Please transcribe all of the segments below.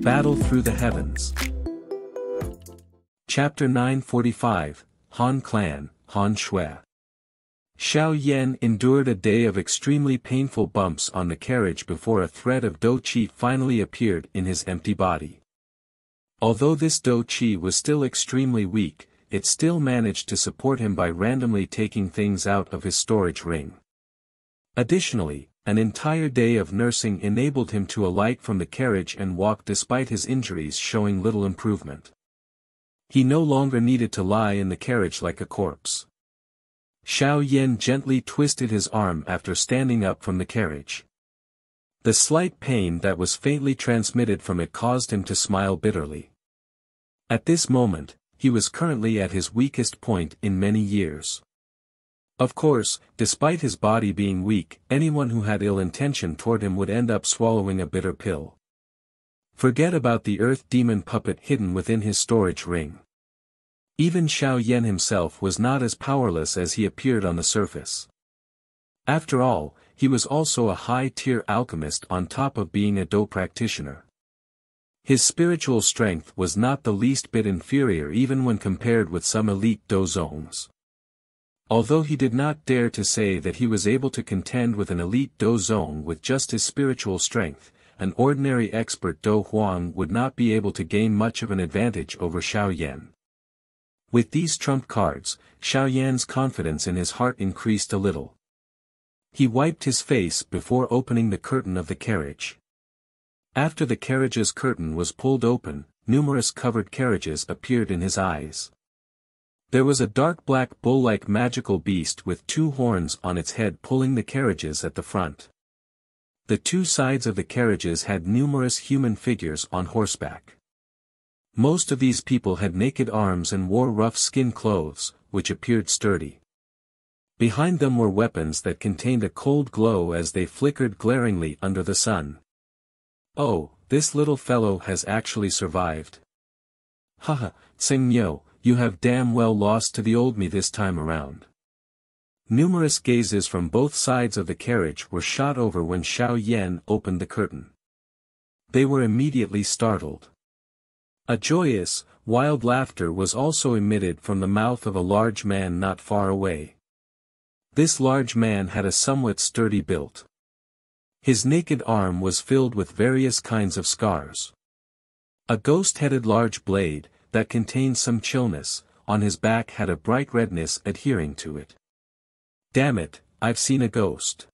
Battle Through the Heavens Chapter 945, Han Clan, Han Xue Xiao Yan endured a day of extremely painful bumps on the carriage before a thread of Dou Qi finally appeared in his empty body. Although this Dou Qi was still extremely weak, it still managed to support him by randomly taking things out of his storage ring. Additionally, an entire day of nursing enabled him to alight from the carriage and walk despite his injuries showing little improvement. He no longer needed to lie in the carriage like a corpse. Xiao Yan gently twisted his arm after standing up from the carriage. The slight pain that was faintly transmitted from it caused him to smile bitterly. At this moment, he was currently at his weakest point in many years. Of course, despite his body being weak, anyone who had ill intention toward him would end up swallowing a bitter pill. Forget about the earth demon puppet hidden within his storage ring. Even Xiao Yan himself was not as powerless as he appeared on the surface. After all, he was also a high-tier alchemist on top of being a Dou practitioner. His spiritual strength was not the least bit inferior even when compared with some elite Dou Zongs. Although he did not dare to say that he was able to contend with an elite Dou Zong with just his spiritual strength, an ordinary expert Dou Huang would not be able to gain much of an advantage over Xiao Yan. With these trump cards, Xiao Yan's confidence in his heart increased a little. He wiped his face before opening the curtain of the carriage. After the carriage's curtain was pulled open, numerous covered carriages appeared in his eyes. There was a dark black bull-like magical beast with two horns on its head pulling the carriages at the front. The two sides of the carriages had numerous human figures on horseback. Most of these people had naked arms and wore rough skin clothes, which appeared sturdy. Behind them were weapons that contained a cold glow as they flickered glaringly under the sun. Oh, this little fellow has actually survived. Haha, Tsing Yo, you have damn well lost to the old me this time around. Numerous gazes from both sides of the carriage were shot over when Xiao Yan opened the curtain. They were immediately startled. A joyous, wild laughter was also emitted from the mouth of a large man not far away. This large man had a somewhat sturdy build. His naked arm was filled with various kinds of scars. A ghost-headed large blade, that contained some chillness, on his back had a bright redness adhering to it. Damn it, I've seen a ghost.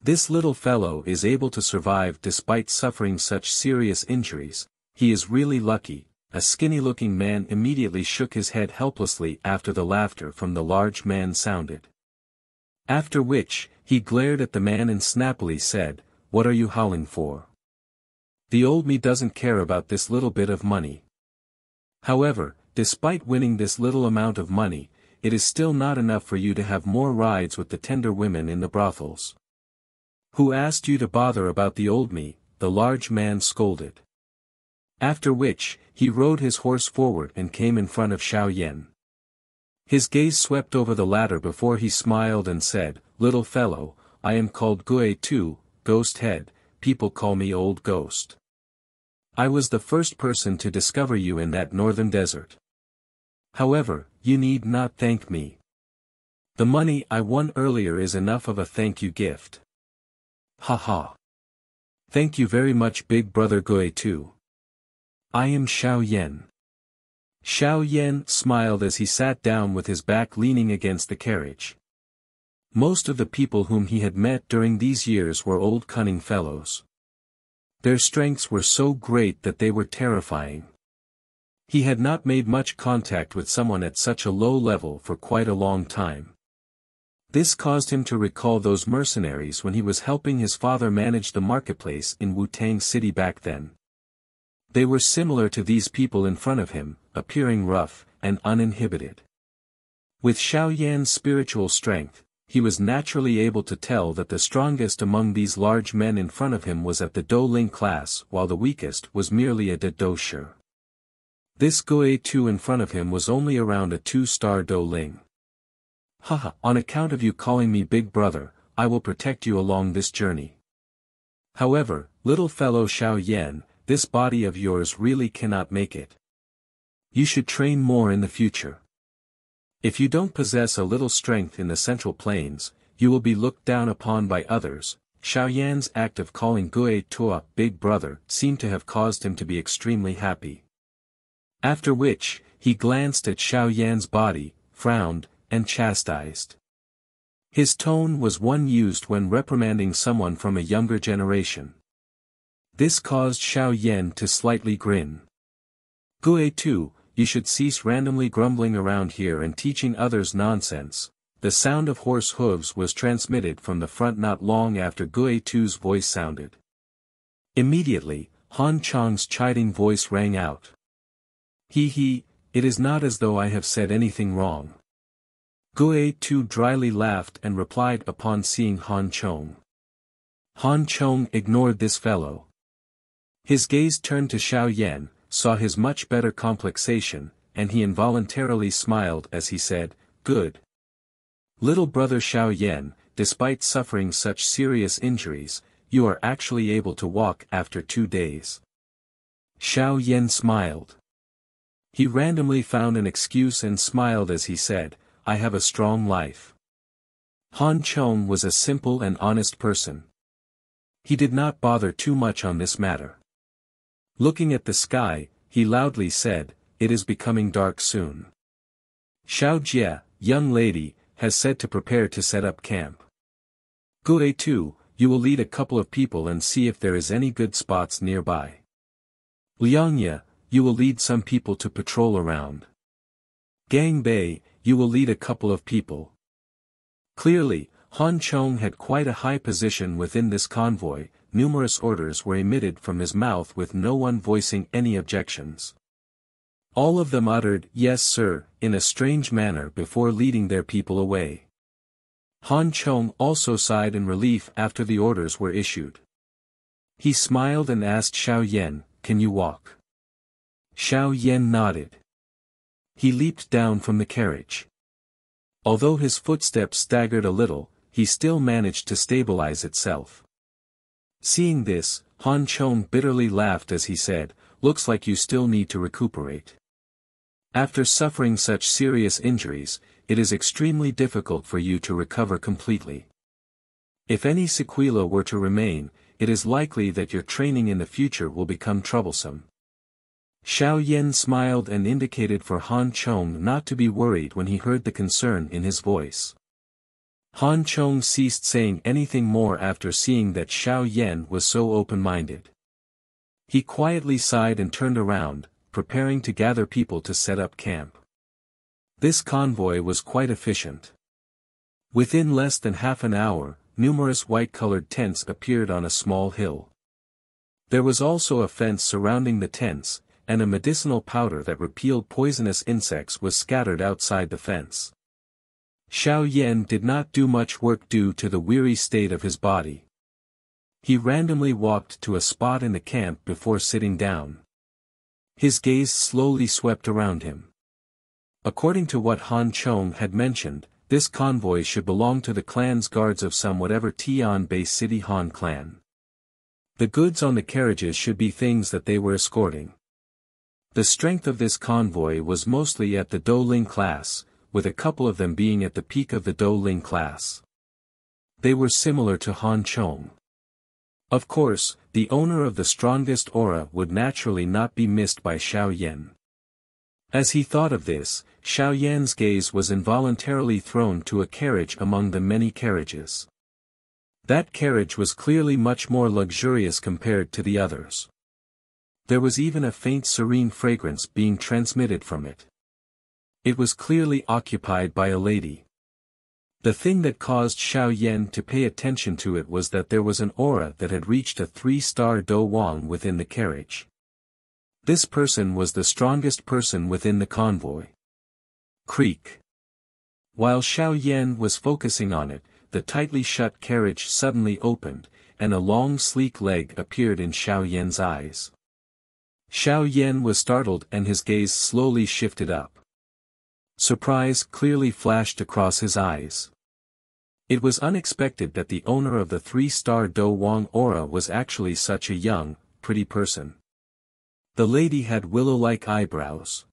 This little fellow is able to survive despite suffering such serious injuries, he is really lucky, a skinny-looking man immediately shook his head helplessly after the laughter from the large man sounded. After which, he glared at the man and snappily said, What are you howling for? The old me doesn't care about this little bit of money. However, despite winning this little amount of money, it is still not enough for you to have more rides with the tender women in the brothels. Who asked you to bother about the old me, the large man scolded. After which, he rode his horse forward and came in front of Xiao Yan. His gaze swept over the latter before he smiled and said, Little fellow, I am called Gui Tu, Ghost Head, people call me Old Ghost. I was the first person to discover you in that northern desert. However, you need not thank me. The money I won earlier is enough of a thank you gift. Ha ha. Thank you very much big brother Gui Tu. I am Xiao Yan. Xiao Yan smiled as he sat down with his back leaning against the carriage. Most of the people whom he had met during these years were old cunning fellows. Their strengths were so great that they were terrifying. He had not made much contact with someone at such a low level for quite a long time. This caused him to recall those mercenaries when he was helping his father manage the marketplace in Wu Tan City back then. They were similar to these people in front of him, appearing rough, and uninhibited. With Xiao Yan's spiritual strength, he was naturally able to tell that the strongest among these large men in front of him was at the Dou Ling class while the weakest was merely a Da Dou Shi. This Gui Tu in front of him was only around a two-star Dou Ling. Haha, on account of you calling me big brother, I will protect you along this journey. However, little fellow Xiao Yan, this body of yours really cannot make it. You should train more in the future. If you don't possess a little strength in the central plains, you will be looked down upon by others. Xiao Yan's act of calling Gui Tu big brother seemed to have caused him to be extremely happy. After which, he glanced at Xiao Yan's body, frowned, and chastised. His tone was one used when reprimanding someone from a younger generation. This caused Xiao Yan to slightly grin. Gui Tu, you should cease randomly grumbling around here and teaching others nonsense. The sound of horse hooves was transmitted from the front not long after Gui Tu's voice sounded. Immediately, Han Chong's chiding voice rang out. He he, it is not as though I have said anything wrong. Gui Tu dryly laughed and replied upon seeing Han Chong. Han Chong ignored this fellow. His gaze turned to Xiao Yan, saw his much better complexation, and he involuntarily smiled as he said, Good. Little brother Xiao Yan, despite suffering such serious injuries, you are actually able to walk after two days. Xiao Yan smiled. He randomly found an excuse and smiled as he said, I have a strong life. Han Chong was a simple and honest person. He did not bother too much on this matter. Looking at the sky, he loudly said, It is becoming dark soon. Xiao Jie, young lady, has said to prepare to set up camp. Gui Tu, you will lead a couple of people and see if there is any good spots nearby. Liangye, you will lead some people to patrol around. Gang Bei, you will lead a couple of people. Clearly, Han Chong had quite a high position within this convoy, numerous orders were emitted from his mouth with no one voicing any objections. All of them uttered, yes sir, in a strange manner before leading their people away. Han Chong also sighed in relief after the orders were issued. He smiled and asked Xiao Yan, can you walk? Xiao Yan nodded. He leaped down from the carriage. Although his footsteps staggered a little, he still managed to stabilize itself. Seeing this, Han Chong bitterly laughed as he said, looks like you still need to recuperate. After suffering such serious injuries, it is extremely difficult for you to recover completely. If any sequela were to remain, it is likely that your training in the future will become troublesome. Xiao Yan smiled and indicated for Han Chong not to be worried when he heard the concern in his voice. Han Chong ceased saying anything more after seeing that Xiao Yan was so open-minded. He quietly sighed and turned around, preparing to gather people to set up camp. This convoy was quite efficient. Within less than half an hour, numerous white-colored tents appeared on a small hill. There was also a fence surrounding the tents, and a medicinal powder that repelled poisonous insects was scattered outside the fence. Xiao Yan did not do much work due to the weary state of his body. He randomly walked to a spot in the camp before sitting down. His gaze slowly swept around him. According to what Han Chong had mentioned, this convoy should belong to the clan's guards of some whatever Tianbei City Han clan. The goods on the carriages should be things that they were escorting. The strength of this convoy was mostly at the Dou Ling class, with a couple of them being at the peak of the Dou Ling class. They were similar to Han Chong. Of course, the owner of the strongest aura would naturally not be missed by Xiao Yan. As he thought of this, Xiao Yan's gaze was involuntarily thrown to a carriage among the many carriages. That carriage was clearly much more luxurious compared to the others. There was even a faint serene fragrance being transmitted from it. It was clearly occupied by a lady. The thing that caused Xiao Yan to pay attention to it was that there was an aura that had reached a three-star Dou Wang within the carriage. This person was the strongest person within the convoy. Creak. While Xiao Yan was focusing on it, the tightly shut carriage suddenly opened, and a long sleek leg appeared in Xiao Yan's eyes. Xiao Yan was startled and his gaze slowly shifted up. Surprise clearly flashed across his eyes. It was unexpected that the owner of the three-star Dou Wang aura was actually such a young, pretty person. The lady had willow-like eyebrows.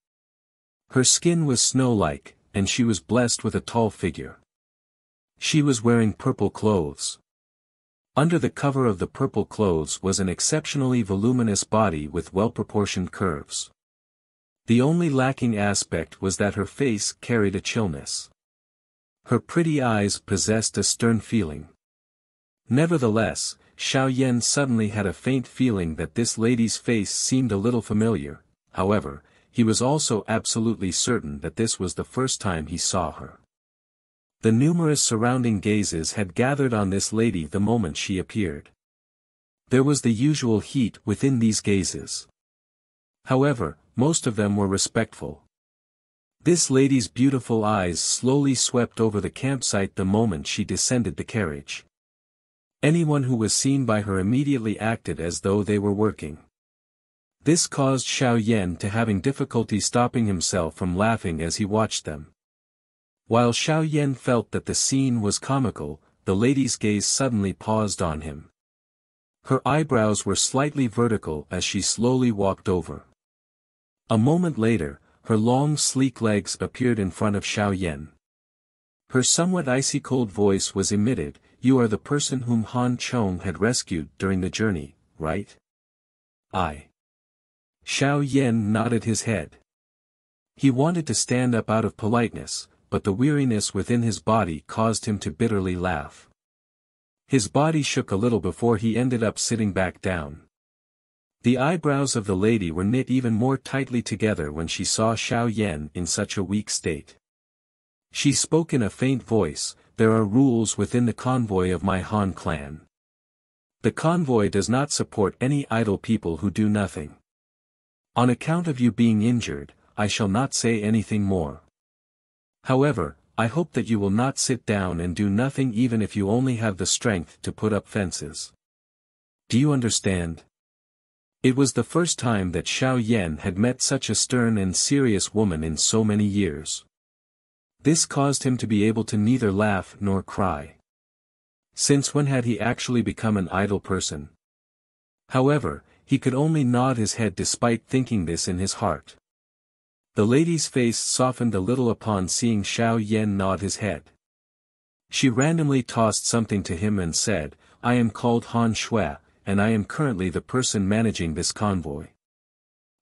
Her skin was snow-like, and she was blessed with a tall figure. She was wearing purple clothes. Under the cover of the purple clothes was an exceptionally voluminous body with well-proportioned curves. The only lacking aspect was that her face carried a chillness. Her pretty eyes possessed a stern feeling. Nevertheless, Xiao Yan suddenly had a faint feeling that this lady's face seemed a little familiar, however, he was also absolutely certain that this was the first time he saw her. The numerous surrounding gazes had gathered on this lady the moment she appeared. There was the usual heat within these gazes. However, most of them were respectful. This lady's beautiful eyes slowly swept over the campsite the moment she descended the carriage. Anyone who was seen by her immediately acted as though they were working. This caused Xiao Yan to having difficulty stopping himself from laughing as he watched them. While Xiao Yan felt that the scene was comical, the lady's gaze suddenly paused on him. Her eyebrows were slightly vertical as she slowly walked over. A moment later, her long sleek legs appeared in front of Xiao Yan. Her somewhat icy cold voice was emitted, you are the person whom Han Chong had rescued during the journey, right? I. Xiao Yan nodded his head. He wanted to stand up out of politeness, but the weariness within his body caused him to bitterly laugh. His body shook a little before he ended up sitting back down. The eyebrows of the lady were knit even more tightly together when she saw Xiao Yan in such a weak state. She spoke in a faint voice, there are rules within the convoy of my Han clan. The convoy does not support any idle people who do nothing. On account of you being injured, I shall not say anything more. However, I hope that you will not sit down and do nothing even if you only have the strength to put up fences. Do you understand? It was the first time that Xiao Yan had met such a stern and serious woman in so many years. This caused him to be able to neither laugh nor cry. Since when had he actually become an idle person? However, he could only nod his head despite thinking this in his heart. The lady's face softened a little upon seeing Xiao Yan nod his head. She randomly tossed something to him and said, I am called Han Xue, and I am currently the person managing this convoy.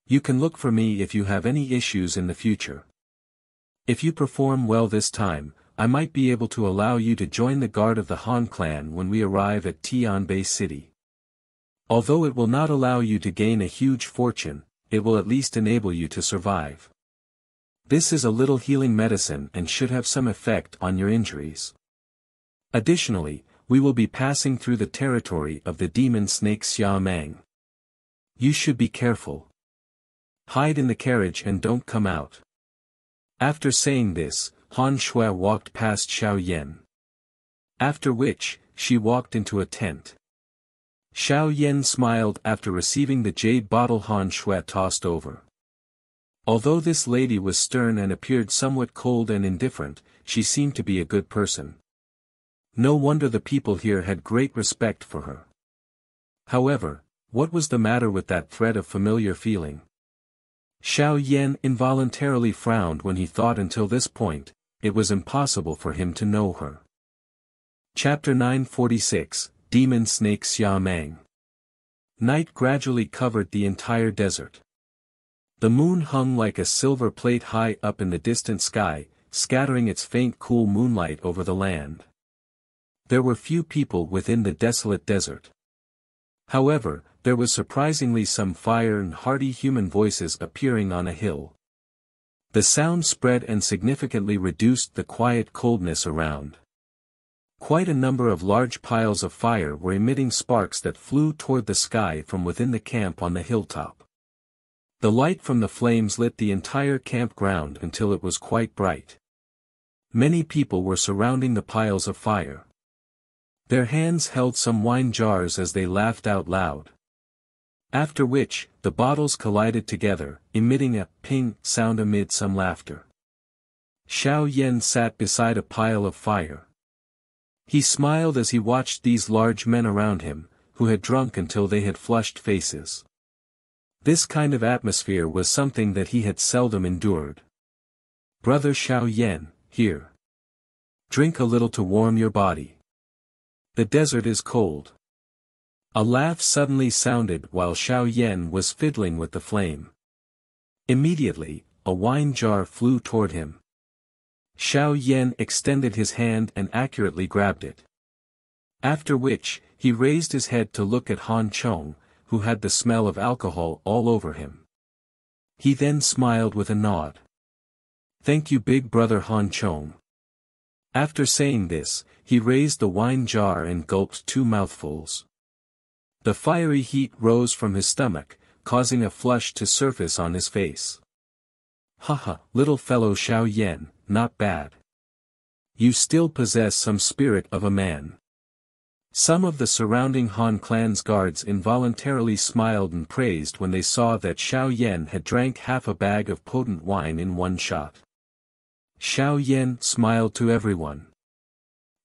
You can look for me if you have any issues in the future. If you perform well this time, I might be able to allow you to join the guard of the Han clan when we arrive at Tianbei City. Although it will not allow you to gain a huge fortune, it will at least enable you to survive. This is a little healing medicine and should have some effect on your injuries. Additionally, we will be passing through the territory of the demon snake Xia Mang. You should be careful. Hide in the carriage and don't come out. After saying this, Han Xue walked past Xiao Yan. After which, she walked into a tent. Xiao Yan smiled after receiving the jade bottle Han Xue tossed over. Although this lady was stern and appeared somewhat cold and indifferent, she seemed to be a good person. No wonder the people here had great respect for her. However, what was the matter with that thread of familiar feeling? Xiao Yan involuntarily frowned when he thought until this point, it was impossible for him to know her. Chapter 946, Demon Snake Xia Mang Night gradually covered the entire desert. The moon hung like a silver plate high up in the distant sky, scattering its faint cool moonlight over the land. There were few people within the desolate desert. However, there was surprisingly some fire and hearty human voices appearing on a hill. The sound spread and significantly reduced the quiet coldness around. Quite a number of large piles of fire were emitting sparks that flew toward the sky from within the camp on the hilltop. The light from the flames lit the entire campground until it was quite bright. Many people were surrounding the piles of fire. Their hands held some wine jars as they laughed out loud. After which, the bottles collided together, emitting a ping sound amid some laughter. Xiao Yan sat beside a pile of fire. He smiled as he watched these large men around him, who had drunk until they had flushed faces. This kind of atmosphere was something that he had seldom endured. Brother Xiao Yan, here. Drink a little to warm your body. The desert is cold. A laugh suddenly sounded while Xiao Yan was fiddling with the flame. Immediately, a wine jar flew toward him. Xiao Yan extended his hand and accurately grabbed it. After which, he raised his head to look at Han Chong, who had the smell of alcohol all over him. He then smiled with a nod. Thank you big brother Han Chong. After saying this, he raised the wine jar and gulped two mouthfuls. The fiery heat rose from his stomach, causing a flush to surface on his face. Haha, little fellow Xiao Yan, not bad. You still possess some spirit of a man. Some of the surrounding Han clan's guards involuntarily smiled and praised when they saw that Xiao Yan had drank half a bag of potent wine in one shot. Xiao Yan smiled to everyone.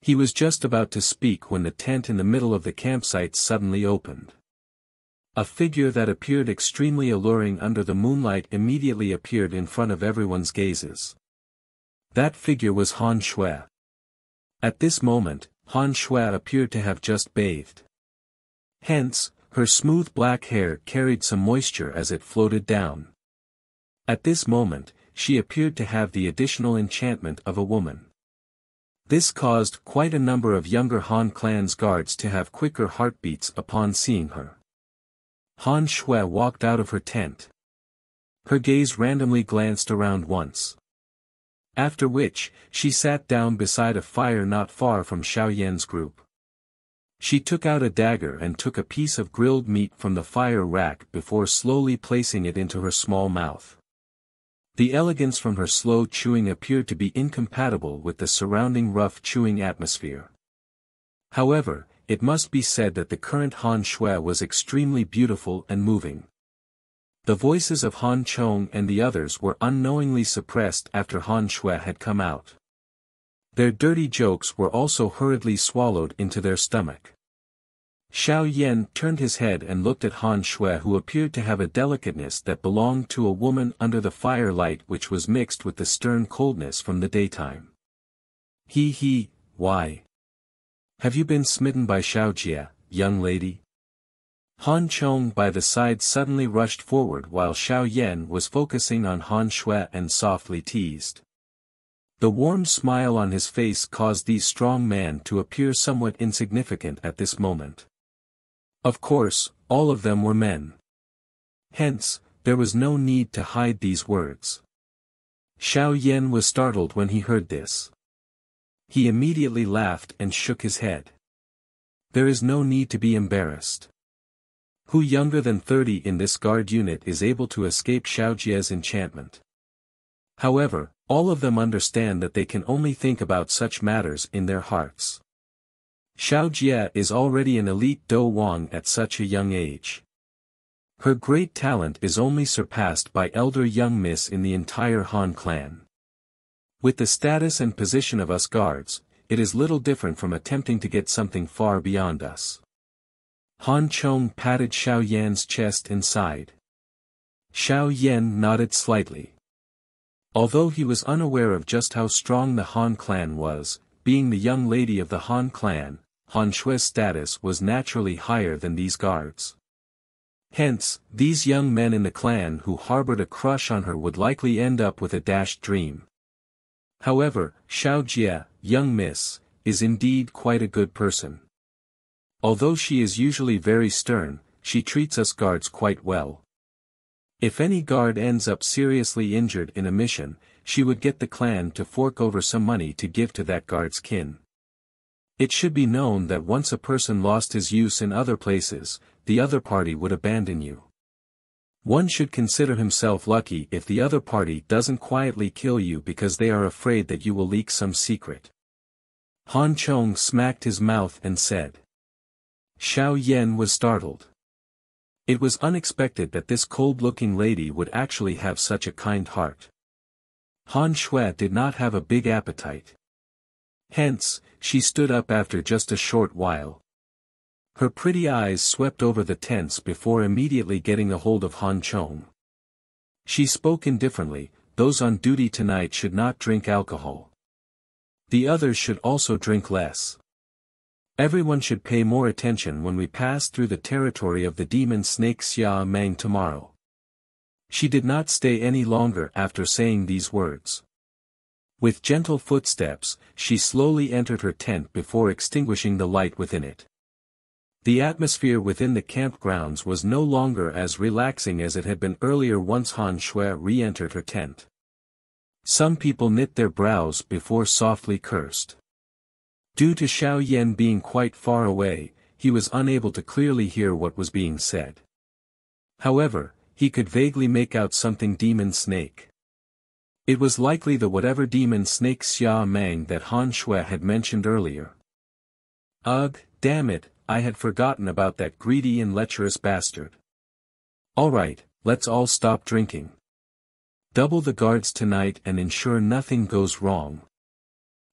He was just about to speak when the tent in the middle of the campsite suddenly opened. A figure that appeared extremely alluring under the moonlight immediately appeared in front of everyone's gazes. That figure was Han Xue. At this moment, Han Xue appeared to have just bathed. Hence, her smooth black hair carried some moisture as it floated down. At this moment, she appeared to have the additional enchantment of a woman. This caused quite a number of younger Han clan's guards to have quicker heartbeats upon seeing her. Han Xue walked out of her tent. Her gaze randomly glanced around once. After which, she sat down beside a fire not far from Xiao Yan's group. She took out a dagger and took a piece of grilled meat from the fire rack before slowly placing it into her small mouth. The elegance from her slow chewing appeared to be incompatible with the surrounding rough chewing atmosphere. However, it must be said that the current Han Xue was extremely beautiful and moving. The voices of Han Chong and the others were unknowingly suppressed after Han Xue had come out. Their dirty jokes were also hurriedly swallowed into their stomach. Xiao Yan turned his head and looked at Han Xue who appeared to have a delicateness that belonged to a woman under the firelight which was mixed with the stern coldness from the daytime. He he, why? Have you been smitten by Xiao Jie, young lady? Han Chong by the side suddenly rushed forward while Xiao Yan was focusing on Han Xue and softly teased. The warm smile on his face caused the strong man to appear somewhat insignificant at this moment. Of course, all of them were men. Hence, there was no need to hide these words. Xiao Yan was startled when he heard this. He immediately laughed and shook his head. There is no need to be embarrassed. Who younger than 30 in this guard unit is able to escape Xiaojie's enchantment? However, all of them understand that they can only think about such matters in their hearts. Xiao is already an elite Dou Wang at such a young age. Her great talent is only surpassed by elder young miss in the entire Han clan. With the status and position of us guards, it is little different from attempting to get something far beyond us. Han Chong patted Xiao Yan's chest and sighed. Xiao Yan nodded slightly. Although he was unaware of just how strong the Han clan was, being the young lady of the Han clan, Han Xue's status was naturally higher than these guards. Hence, these young men in the clan who harbored a crush on her would likely end up with a dashed dream. However, Xiao Jie, young miss, is indeed quite a good person. Although she is usually very stern, she treats us guards quite well. If any guard ends up seriously injured in a mission, she would get the clan to fork over some money to give to that guard's kin. It should be known that once a person lost his use in other places, the other party would abandon you. One should consider himself lucky if the other party doesn't quietly kill you because they are afraid that you will leak some secret. Han Chong smacked his mouth and said. Xiao Yan was startled. It was unexpected that this cold-looking lady would actually have such a kind heart. Han Xue did not have a big appetite. Hence, she stood up after just a short while. Her pretty eyes swept over the tents before immediately getting a hold of Han Chong. She spoke indifferently, those on duty tonight should not drink alcohol. The others should also drink less. Everyone should pay more attention when we pass through the territory of the demon snake Xia Mang tomorrow. She did not stay any longer after saying these words. With gentle footsteps, she slowly entered her tent before extinguishing the light within it. The atmosphere within the campgrounds was no longer as relaxing as it had been earlier once Han Xue re-entered her tent. Some people knit their brows before softly cursed. Due to Xiao Yan being quite far away, he was unable to clearly hear what was being said. However, he could vaguely make out something demon snake. It was likely the whatever demon snake Xia Mang that Han Xue had mentioned earlier. Ugh, damn it, I had forgotten about that greedy and lecherous bastard. Alright, let's all stop drinking. Double the guards tonight and ensure nothing goes wrong.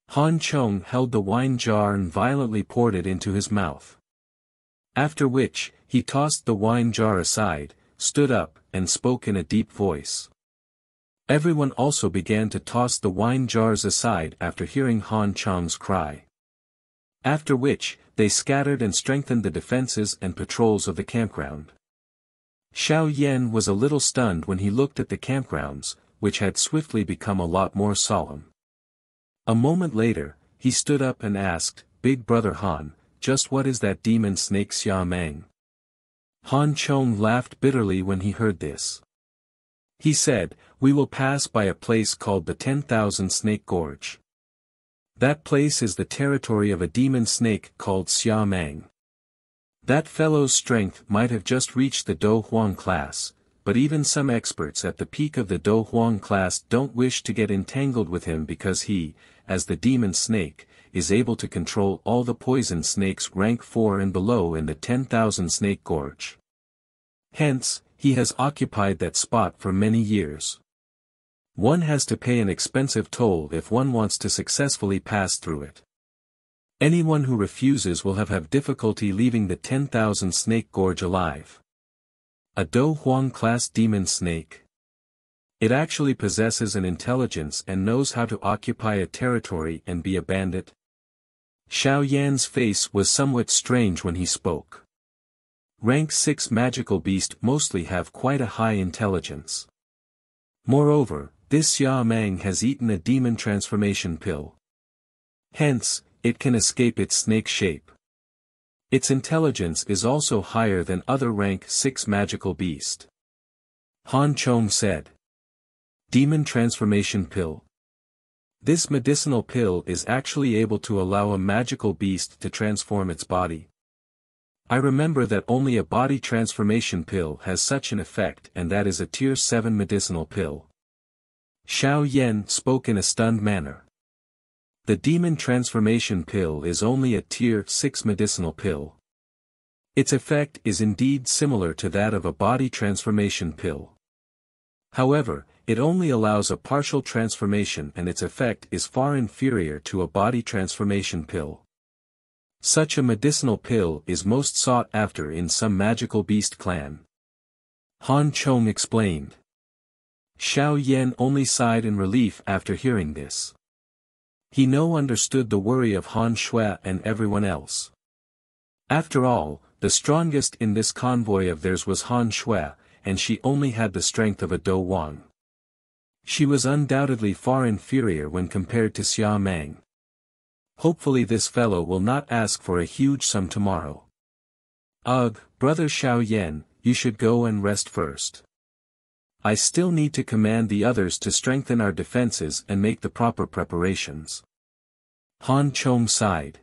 Han Chong held the wine jar and violently poured it into his mouth. After which, he tossed the wine jar aside, stood up, and spoke in a deep voice. Everyone also began to toss the wine jars aside after hearing Han Chong's cry. After which, they scattered and strengthened the defenses and patrols of the campground. Xiao Yan was a little stunned when he looked at the campgrounds, which had swiftly become a lot more solemn. A moment later, he stood up and asked, Big Brother Han, just what is that demon snake Xia Mang? Han Chong laughed bitterly when he heard this. He said, We will pass by a place called the Ten Thousand Snake Gorge. That place is the territory of a demon snake called Xia Mang. That fellow's strength might have just reached the Dou Huang class, but even some experts at the peak of the Dou Huang class don't wish to get entangled with him because he, as the demon snake, is able to control all the poison snakes rank 4 and below in the 10,000 snake gorge. Hence, he has occupied that spot for many years. One has to pay an expensive toll if one wants to successfully pass through it. Anyone who refuses will have have difficulty leaving the 10,000 snake gorge alive. A Dou Huang class demon snake. It actually possesses an intelligence and knows how to occupy a territory and be a bandit. Xiao Yan's face was somewhat strange when he spoke. Rank 6 magical beast mostly have quite a high intelligence. Moreover, this Xia Mang has eaten a demon transformation pill. Hence, it can escape its snake shape. Its intelligence is also higher than other rank 6 magical beast. Han Chong said. Demon Transformation Pill. This medicinal pill is actually able to allow a magical beast to transform its body. I remember that only a body transformation pill has such an effect and that is a tier 7 medicinal pill. Xiao Yan spoke in a stunned manner. The demon transformation pill is only a tier 6 medicinal pill. Its effect is indeed similar to that of a body transformation pill. However, it only allows a partial transformation and its effect is far inferior to a body transformation pill. Such a medicinal pill is most sought after in some magical beast clan. Han Chong explained. Xiao Yan only sighed in relief after hearing this. He no understood the worry of Han Xue and everyone else. After all, the strongest in this convoy of theirs was Han Xue, and she only had the strength of a Dou Wang. She was undoubtedly far inferior when compared to Xia Mang. Hopefully this fellow will not ask for a huge sum tomorrow. Ugh, brother Xiao Yan, you should go and rest first. I still need to command the others to strengthen our defenses and make the proper preparations. Han Chong sighed.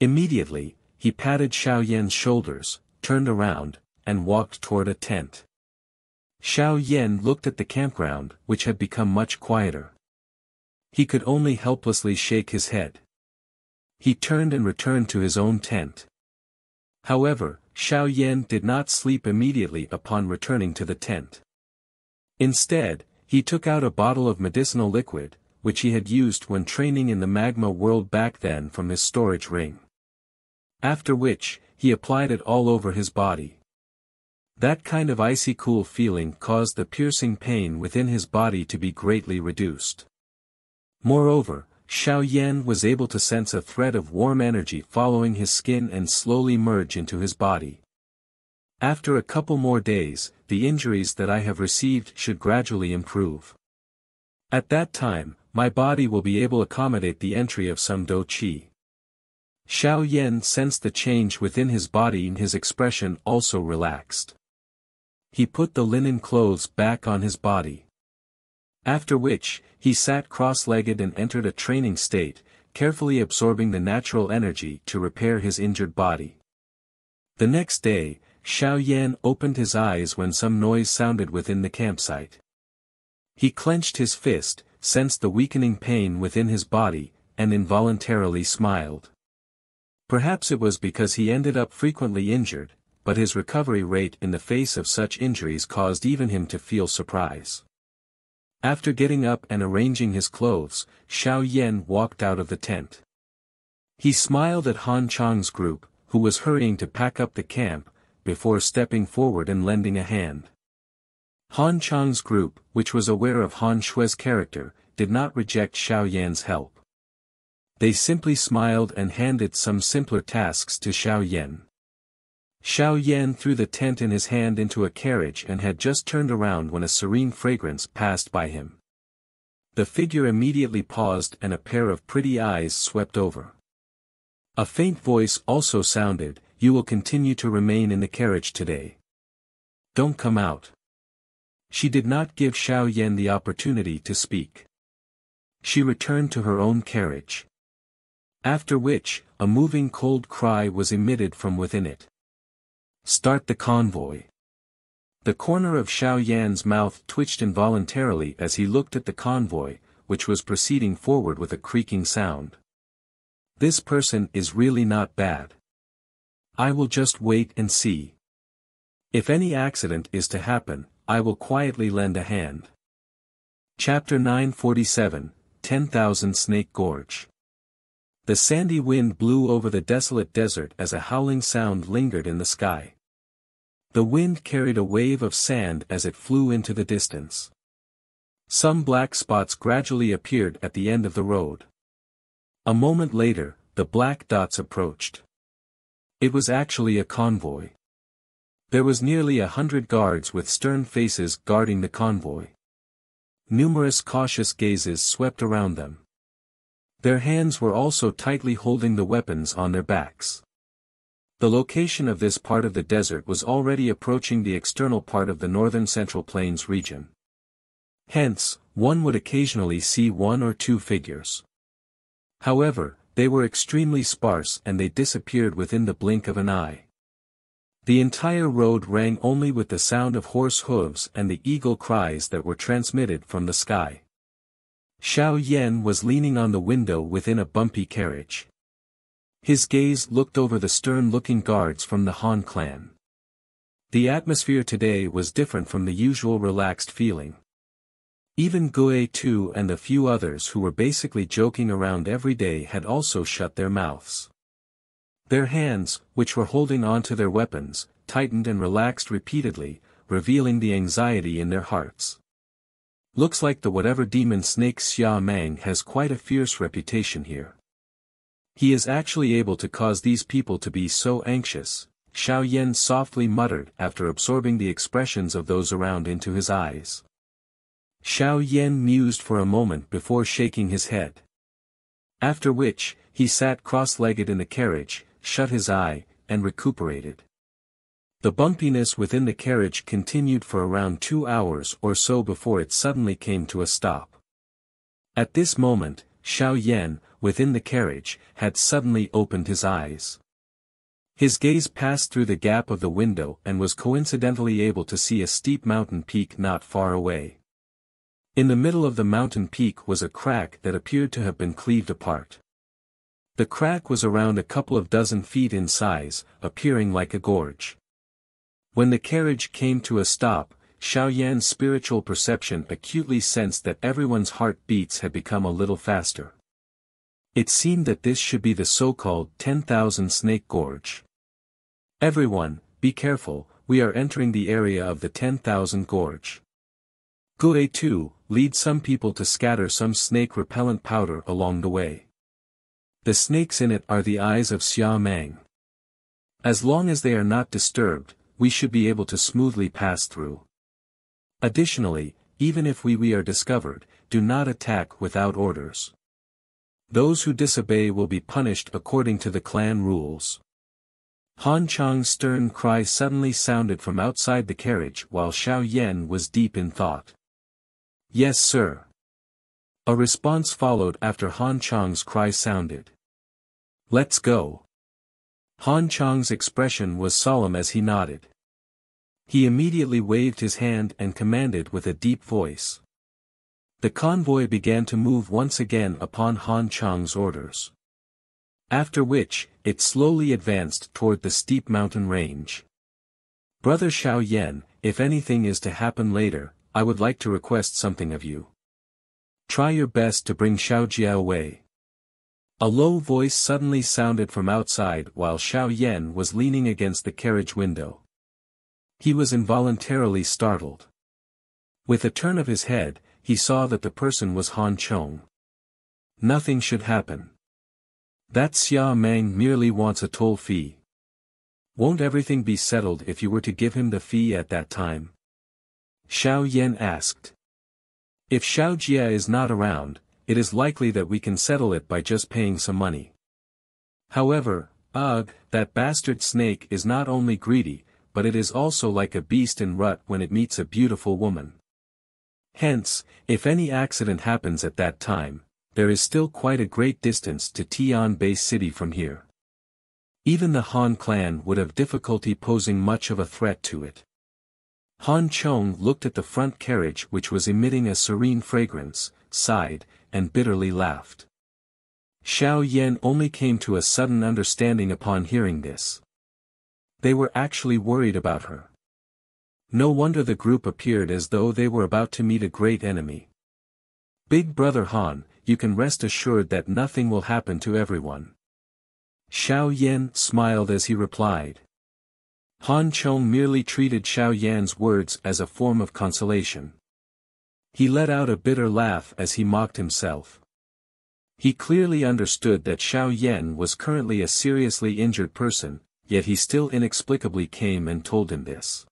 Immediately, he patted Xiao Yan's shoulders, turned around, and walked toward a tent. Xiao Yan looked at the campground, which had become much quieter. He could only helplessly shake his head. He turned and returned to his own tent. However, Xiao Yan did not sleep immediately upon returning to the tent. Instead, he took out a bottle of medicinal liquid, which he had used when training in the magma world back then from his storage ring. After which, he applied it all over his body. That kind of icy cool feeling caused the piercing pain within his body to be greatly reduced. Moreover, Xiao Yan was able to sense a thread of warm energy following his skin and slowly merge into his body. After a couple more days, the injuries that I have received should gradually improve. At that time, my body will be able to accommodate the entry of some Dou Qi. Xiao Yan sensed the change within his body and his expression also relaxed. He put the linen clothes back on his body. After which, he sat cross-legged and entered a training state, carefully absorbing the natural energy to repair his injured body. The next day, Xiao Yan opened his eyes when some noise sounded within the campsite. He clenched his fist, sensed the weakening pain within his body, and involuntarily smiled. Perhaps it was because he ended up frequently injured, but his recovery rate in the face of such injuries caused even him to feel surprise. After getting up and arranging his clothes, Xiao Yan walked out of the tent. He smiled at Han Chong's group, who was hurrying to pack up the camp, before stepping forward and lending a hand. Han Chong's group, which was aware of Han Xue's character, did not reject Xiao Yan's help. They simply smiled and handed some simpler tasks to Xiao Yan. Xiao Yan threw the tent in his hand into a carriage and had just turned around when a serene fragrance passed by him. The figure immediately paused and a pair of pretty eyes swept over. A faint voice also sounded, you will continue to remain in the carriage today. Don't come out. She did not give Xiao Yan the opportunity to speak. She returned to her own carriage. After which, a moving cold cry was emitted from within it. Start the convoy. The corner of Xiao Yan's mouth twitched involuntarily as he looked at the convoy, which was proceeding forward with a creaking sound. This person is really not bad. I will just wait and see. If any accident is to happen, I will quietly lend a hand. Chapter 947, 10,000 Snake Gorge the sandy wind blew over the desolate desert as a howling sound lingered in the sky. The wind carried a wave of sand as it flew into the distance. Some black spots gradually appeared at the end of the road. A moment later, the black dots approached. It was actually a convoy. There was nearly a hundred guards with stern faces guarding the convoy. Numerous cautious gazes swept around them. Their hands were also tightly holding the weapons on their backs. The location of this part of the desert was already approaching the external part of the northern Central Plains region. Hence, one would occasionally see one or two figures. However, they were extremely sparse and they disappeared within the blink of an eye. The entire road rang only with the sound of horse hooves and the eagle cries that were transmitted from the sky. Xiao Yan was leaning on the window within a bumpy carriage. His gaze looked over the stern-looking guards from the Han clan. The atmosphere today was different from the usual relaxed feeling. Even Gui Tu and a few others who were basically joking around every day had also shut their mouths. Their hands, which were holding on to their weapons, tightened and relaxed repeatedly, revealing the anxiety in their hearts. Looks like the whatever demon snake Xia Mang has quite a fierce reputation here. He is actually able to cause these people to be so anxious, Xiao Yan softly muttered after absorbing the expressions of those around into his eyes. Xiao Yan mused for a moment before shaking his head. After which, he sat cross-legged in the carriage, shut his eye, and recuperated. The bumpiness within the carriage continued for around two hours or so before it suddenly came to a stop. At this moment, Xiao Yan, within the carriage, had suddenly opened his eyes. His gaze passed through the gap of the window and was coincidentally able to see a steep mountain peak not far away. In the middle of the mountain peak was a crack that appeared to have been cleaved apart. The crack was around a couple of dozen feet in size, appearing like a gorge. When the carriage came to a stop, Xiao Yan's spiritual perception acutely sensed that everyone's heartbeats had become a little faster. It seemed that this should be the so-called 10,000 Snake Gorge. Everyone, be careful, we are entering the area of the 10,000 gorge. Gui Tu, lead some people to scatter some snake repellent powder along the way. The snakes in it are the eyes of Xia Mang. As long as they are not disturbed, we should be able to smoothly pass through. Additionally, even if we we are discovered, do not attack without orders. Those who disobey will be punished according to the clan rules. Han Chong's stern cry suddenly sounded from outside the carriage while Xiao Yan was deep in thought. Yes sir. A response followed after Han Chong's cry sounded. Let's go. Han Chong's expression was solemn as he nodded. He immediately waved his hand and commanded with a deep voice. The convoy began to move once again upon Han Chong's orders. After which, it slowly advanced toward the steep mountain range. Brother Xiao Yan, if anything is to happen later, I would like to request something of you. Try your best to bring Xiao Jie away. A low voice suddenly sounded from outside while Xiao Yan was leaning against the carriage window. He was involuntarily startled. With a turn of his head, he saw that the person was Han Chong. Nothing should happen. That Xia Mang merely wants a toll fee. Won't everything be settled if you were to give him the fee at that time? Xiao Yan asked. If Xiao Jie is not around, it is likely that we can settle it by just paying some money. However, ugh, that bastard snake is not only greedy, but it is also like a beast in rut when it meets a beautiful woman. Hence, if any accident happens at that time, there is still quite a great distance to Tianbei City from here. Even the Han clan would have difficulty posing much of a threat to it. Han Chong looked at the front carriage which was emitting a serene fragrance, sighed, and bitterly laughed. Xiao Yan only came to a sudden understanding upon hearing this. They were actually worried about her. No wonder the group appeared as though they were about to meet a great enemy. Big brother Han, you can rest assured that nothing will happen to everyone. Xiao Yan smiled as he replied. Han Chong merely treated Xiao Yan's words as a form of consolation. He let out a bitter laugh as he mocked himself. He clearly understood that Xiao Yan was currently a seriously injured person, yet he still inexplicably came and told him this.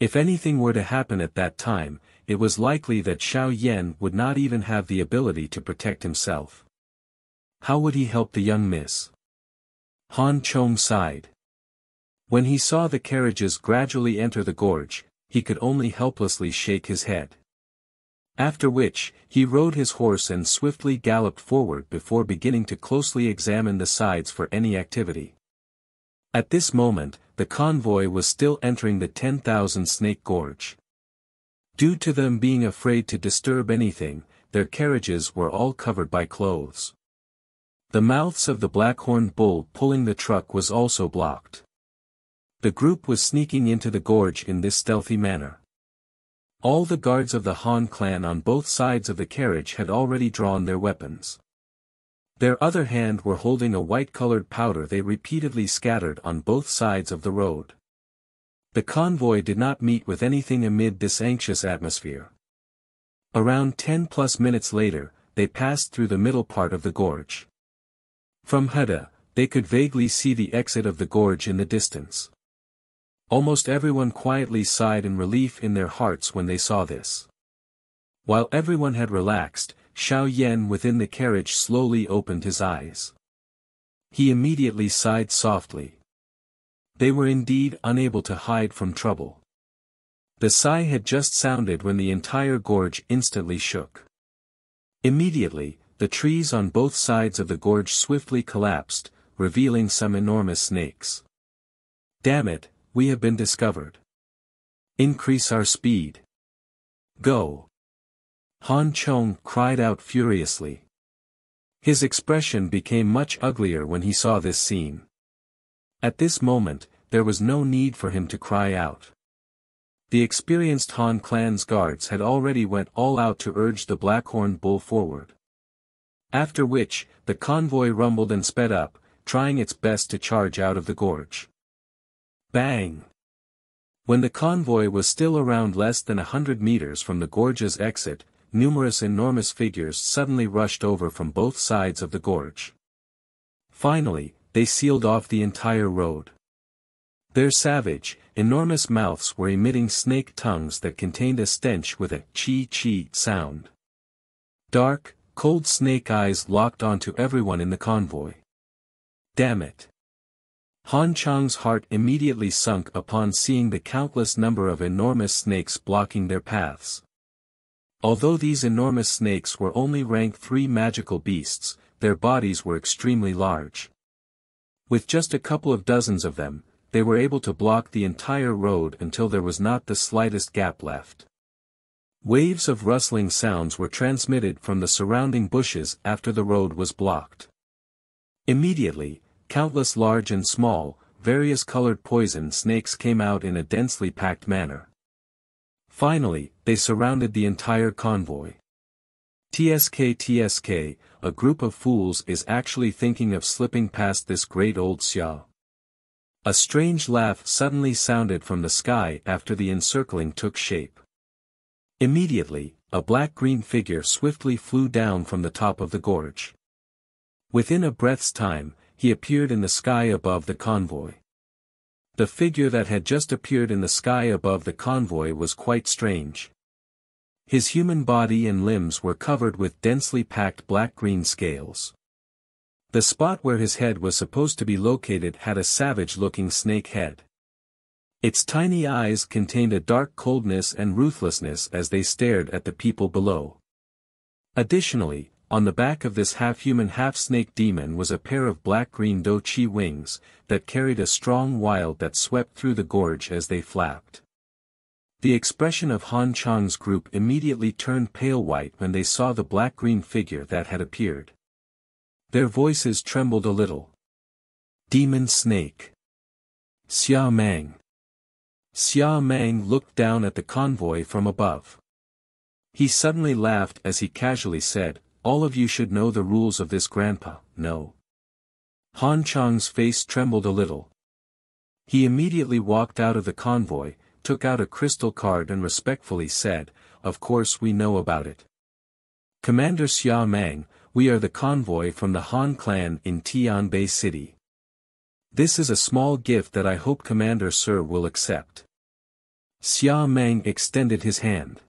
If anything were to happen at that time, it was likely that Xiao Yan would not even have the ability to protect himself. How would he help the young miss? Han Chong sighed. When he saw the carriages gradually enter the gorge, he could only helplessly shake his head. After which, he rode his horse and swiftly galloped forward before beginning to closely examine the sides for any activity. At this moment, the convoy was still entering the 10,000 Snake Gorge. Due to them being afraid to disturb anything, their carriages were all covered by clothes. The mouths of the black-horned bull pulling the truck was also blocked. The group was sneaking into the gorge in this stealthy manner. All the guards of the Han clan on both sides of the carriage had already drawn their weapons. Their other hand were holding a white-colored powder they repeatedly scattered on both sides of the road. The convoy did not meet with anything amid this anxious atmosphere. Around ten plus minutes later, they passed through the middle part of the gorge. From Heda, they could vaguely see the exit of the gorge in the distance. Almost everyone quietly sighed in relief in their hearts when they saw this. While everyone had relaxed, Xiao Yan within the carriage slowly opened his eyes. He immediately sighed softly. They were indeed unable to hide from trouble. The sigh had just sounded when the entire gorge instantly shook. Immediately, the trees on both sides of the gorge swiftly collapsed, revealing some enormous snakes. Damn it, we have been discovered. Increase our speed. Go. Han Chong cried out furiously. His expression became much uglier when he saw this scene. At this moment, there was no need for him to cry out. The experienced Han clan's guards had already went all out to urge the Blackhorn bull forward. After which, the convoy rumbled and sped up, trying its best to charge out of the gorge. Bang! When the convoy was still around less than a hundred meters from the gorge's exit, numerous enormous figures suddenly rushed over from both sides of the gorge. Finally, they sealed off the entire road. Their savage, enormous mouths were emitting snake tongues that contained a stench with a chi-chi sound. Dark, cold snake eyes locked onto everyone in the convoy. Damn it. Han Chong's heart immediately sunk upon seeing the countless number of enormous snakes blocking their paths. Although these enormous snakes were only rank 3 magical beasts, their bodies were extremely large. With just a couple of dozens of them, they were able to block the entire road until there was not the slightest gap left. Waves of rustling sounds were transmitted from the surrounding bushes after the road was blocked. Immediately, countless large and small, various colored poison snakes came out in a densely packed manner. Finally, they surrounded the entire convoy. TSK TSK, a group of fools is actually thinking of slipping past this great old Xia. A strange laugh suddenly sounded from the sky after the encircling took shape. Immediately, a black-green figure swiftly flew down from the top of the gorge. Within a breath's time, he appeared in the sky above the convoy. The figure that had just appeared in the sky above the convoy was quite strange. His human body and limbs were covered with densely packed black-green scales. The spot where his head was supposed to be located had a savage-looking snake head. Its tiny eyes contained a dark coldness and ruthlessness as they stared at the people below. Additionally, on the back of this half-human half-snake demon was a pair of black-green Dou-Qi wings, that carried a strong wild that swept through the gorge as they flapped. The expression of Han Chong's group immediately turned pale white when they saw the black-green figure that had appeared. Their voices trembled a little. Demon Snake. Xia Mang. Xia Mang looked down at the convoy from above. He suddenly laughed as he casually said, all of you should know the rules of this grandpa, no. Han Chong's face trembled a little. He immediately walked out of the convoy, took out a crystal card and respectfully said, of course we know about it. Commander Xia Mang, we are the convoy from the Han clan in Tianbei City. This is a small gift that I hope Commander Sir will accept. Xia Mang extended his hand.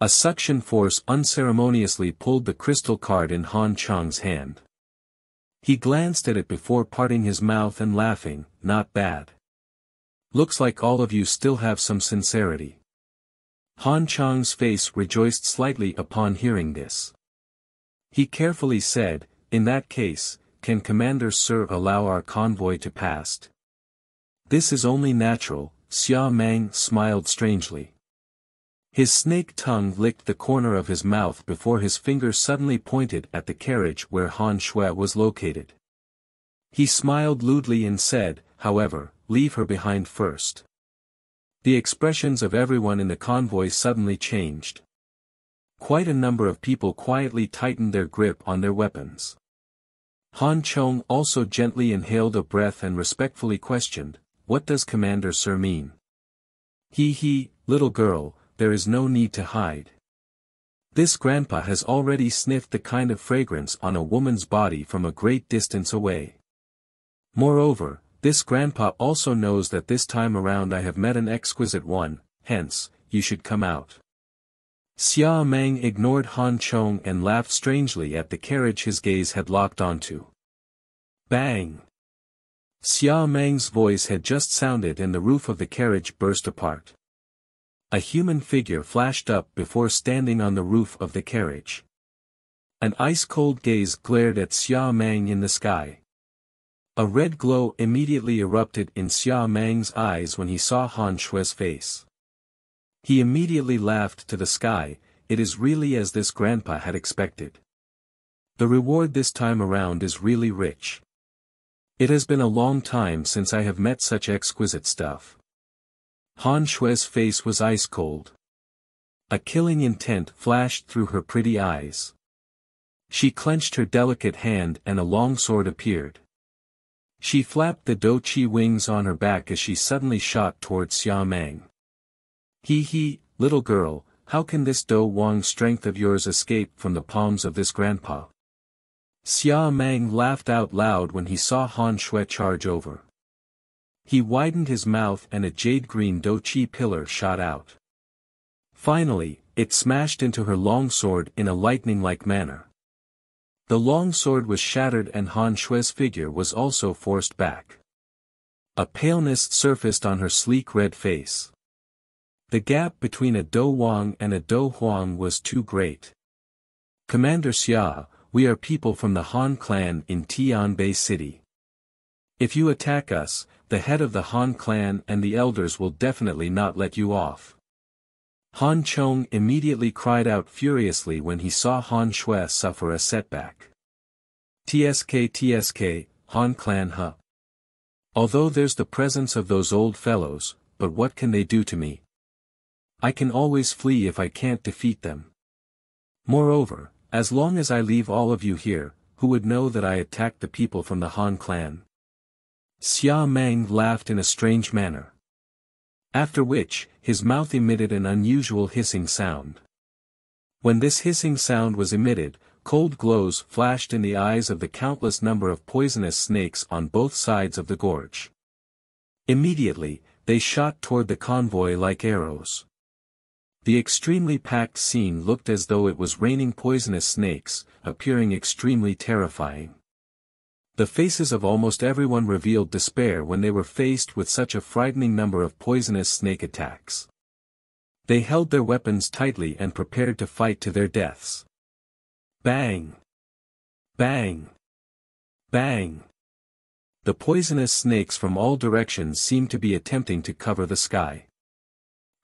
A suction force unceremoniously pulled the crystal card in Han Chong's hand. He glanced at it before parting his mouth and laughing, not bad. Looks like all of you still have some sincerity. Han Chong's face rejoiced slightly upon hearing this. He carefully said, in that case, can Commander Sir allow our convoy to pass? This is only natural, Xia Mang smiled strangely. His snake tongue licked the corner of his mouth before his finger suddenly pointed at the carriage where Han Xue was located. He smiled lewdly and said, however, leave her behind first. The expressions of everyone in the convoy suddenly changed. Quite a number of people quietly tightened their grip on their weapons. Han Chong also gently inhaled a breath and respectfully questioned, what does Commander Sir mean? He he, little girl, there is no need to hide. This grandpa has already sniffed the kind of fragrance on a woman's body from a great distance away. Moreover, this grandpa also knows that this time around I have met an exquisite one, hence, you should come out. Xia Mang ignored Han Chong and laughed strangely at the carriage his gaze had locked onto. Bang! Xia Mang's voice had just sounded and the roof of the carriage burst apart. A human figure flashed up before standing on the roof of the carriage. An ice-cold gaze glared at Xia Mang in the sky. A red glow immediately erupted in Xia Mang's eyes when he saw Han Xue's face. He immediately laughed to the sky, it is really as this grandpa had expected. The reward this time around is really rich. It has been a long time since I have met such exquisite stuff. Han Xue's face was ice cold. A killing intent flashed through her pretty eyes. She clenched her delicate hand and a long sword appeared. She flapped the Dou Qi wings on her back as she suddenly shot towards Xia Mang. He he, little girl, how can this Dou Wang strength of yours escape from the palms of this grandpa? Xia Mang laughed out loud when he saw Han Xue charge over. He widened his mouth and a jade-green Dou Qi pillar shot out. Finally, it smashed into her long sword in a lightning-like manner. The long sword was shattered and Han Xue's figure was also forced back. A paleness surfaced on her sleek red face. The gap between a Dou Wang and a Dou Huang was too great. Commander Xia, we are people from the Han clan in Tianbei City. If you attack us, the head of the Han clan and the elders will definitely not let you off. Han Chong immediately cried out furiously when he saw Han Xue suffer a setback. TSK TSK, Han Clan Huh. Although there's the presence of those old fellows, but what can they do to me? I can always flee if I can't defeat them. Moreover, as long as I leave all of you here, who would know that I attacked the people from the Han clan? Xia Mang laughed in a strange manner. After which, his mouth emitted an unusual hissing sound. When this hissing sound was emitted, cold glows flashed in the eyes of the countless number of poisonous snakes on both sides of the gorge. Immediately, they shot toward the convoy like arrows. The extremely packed scene looked as though it was raining poisonous snakes, appearing extremely terrifying. The faces of almost everyone revealed despair when they were faced with such a frightening number of poisonous snake attacks. They held their weapons tightly and prepared to fight to their deaths. Bang! Bang! Bang! The poisonous snakes from all directions seemed to be attempting to cover the sky.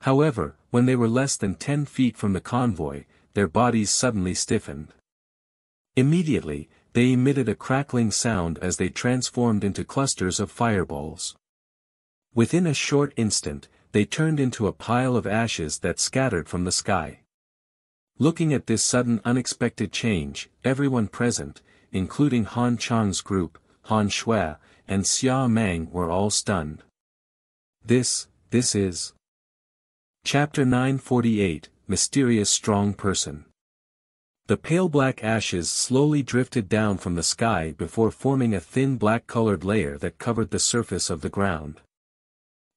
However, when they were less than ten feet from the convoy, their bodies suddenly stiffened. Immediately, they emitted a crackling sound as they transformed into clusters of fireballs. Within a short instant, they turned into a pile of ashes that scattered from the sky. Looking at this sudden unexpected change, everyone present, including Han Chong's group, Han Xue, and Xia Mang were all stunned. This, this is. Chapter 948, Mysterious Strong Person. The pale black ashes slowly drifted down from the sky before forming a thin black-colored layer that covered the surface of the ground.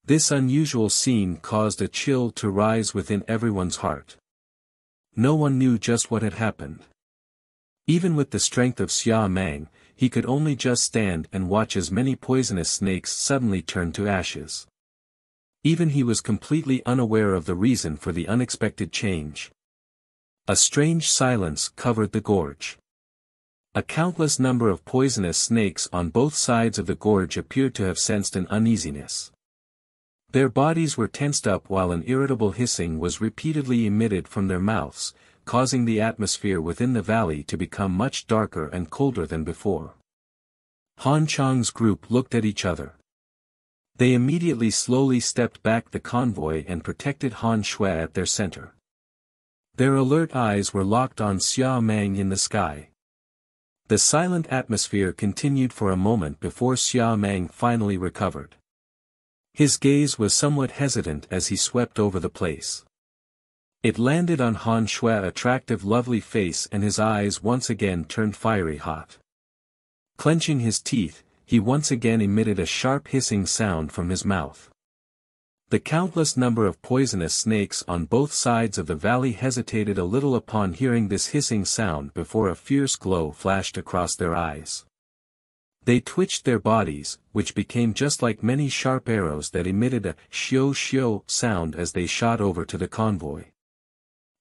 This unusual scene caused a chill to rise within everyone's heart. No one knew just what had happened. Even with the strength of Xia Mang, he could only just stand and watch as many poisonous snakes suddenly turn to ashes. Even he was completely unaware of the reason for the unexpected change. A strange silence covered the gorge. A countless number of poisonous snakes on both sides of the gorge appeared to have sensed an uneasiness. Their bodies were tensed up while an irritable hissing was repeatedly emitted from their mouths, causing the atmosphere within the valley to become much darker and colder than before. Han Chong's group looked at each other. They immediately slowly stepped back the convoy and protected Han Xue at their center. Their alert eyes were locked on Xia Mang in the sky. The silent atmosphere continued for a moment before Xia Mang finally recovered. His gaze was somewhat hesitant as he swept over the place. It landed on Han Xue's attractive lovely face and his eyes once again turned fiery hot. Clenching his teeth, he once again emitted a sharp hissing sound from his mouth. The countless number of poisonous snakes on both sides of the valley hesitated a little upon hearing this hissing sound before a fierce glow flashed across their eyes. They twitched their bodies, which became just like many sharp arrows that emitted a shio shio sound as they shot over to the convoy.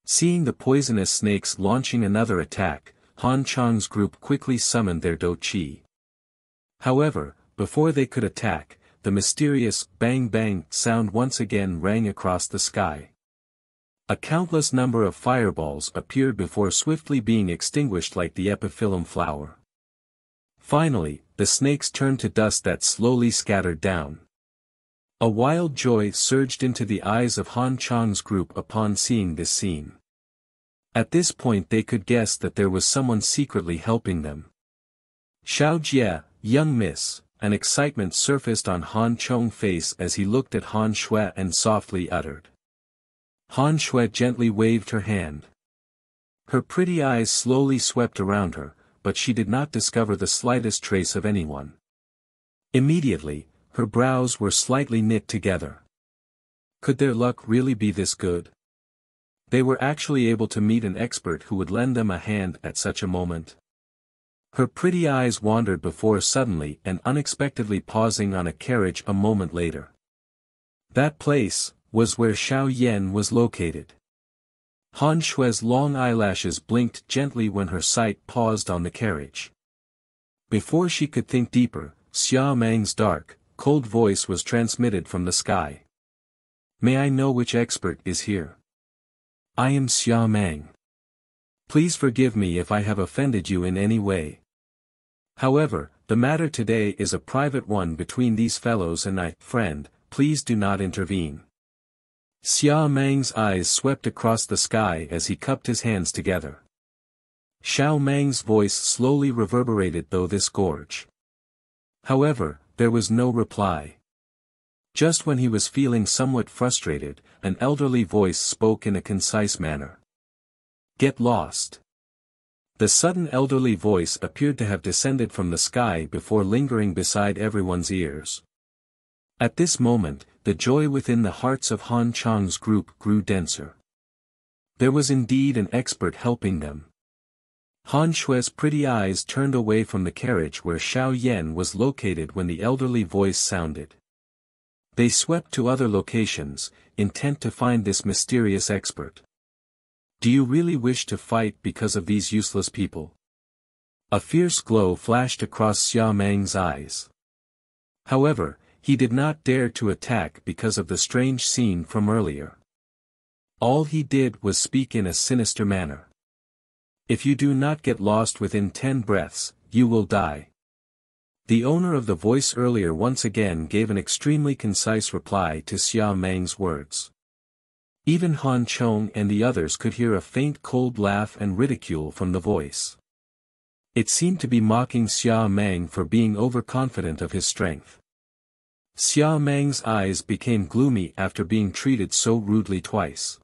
Seeing the poisonous snakes launching another attack, Han Chong's group quickly summoned their Dou Qi. However, before they could attack, the mysterious bang bang sound once again rang across the sky. A countless number of fireballs appeared before swiftly being extinguished like the epiphyllum flower. Finally, the snakes turned to dust that slowly scattered down. A wild joy surged into the eyes of Han Chong's group upon seeing this scene. At this point they could guess that there was someone secretly helping them. Xiao Jie, young miss, an excitement surfaced on Han Chong's face as he looked at Han Xue and softly uttered. Han Xue gently waved her hand. Her pretty eyes slowly swept around her, but she did not discover the slightest trace of anyone. Immediately, her brows were slightly knit together. Could their luck really be this good? They were actually able to meet an expert who would lend them a hand at such a moment. Her pretty eyes wandered before suddenly and unexpectedly pausing on a carriage a moment later. That place, was where Xiao Yan was located. Han Xue's long eyelashes blinked gently when her sight paused on the carriage. Before she could think deeper, Xia Mang's dark, cold voice was transmitted from the sky. May I know which expert is here? I am Xia Mang. Please forgive me if I have offended you in any way. However, the matter today is a private one between these fellows and I, friend, please do not intervene. Xia Mang's eyes swept across the sky as he cupped his hands together. Xia Mang's voice slowly reverberated through this gorge. However, there was no reply. Just when he was feeling somewhat frustrated, an elderly voice spoke in a concise manner. Get lost. The sudden elderly voice appeared to have descended from the sky before lingering beside everyone's ears. At this moment, the joy within the hearts of Han Chong's group grew denser. There was indeed an expert helping them. Han Xue's pretty eyes turned away from the carriage where Xiao Yan was located when the elderly voice sounded. They swept to other locations, intent to find this mysterious expert. Do you really wish to fight because of these useless people? A fierce glow flashed across Xia Mang's eyes. However, he did not dare to attack because of the strange scene from earlier. All he did was speak in a sinister manner. If you do not get lost within ten breaths, you will die. The owner of the voice earlier once again gave an extremely concise reply to Xia Mang's words. Even Han Chong and the others could hear a faint cold laugh and ridicule from the voice. It seemed to be mocking Xia Mang for being overconfident of his strength. Xia Mang's eyes became gloomy after being treated so rudely twice.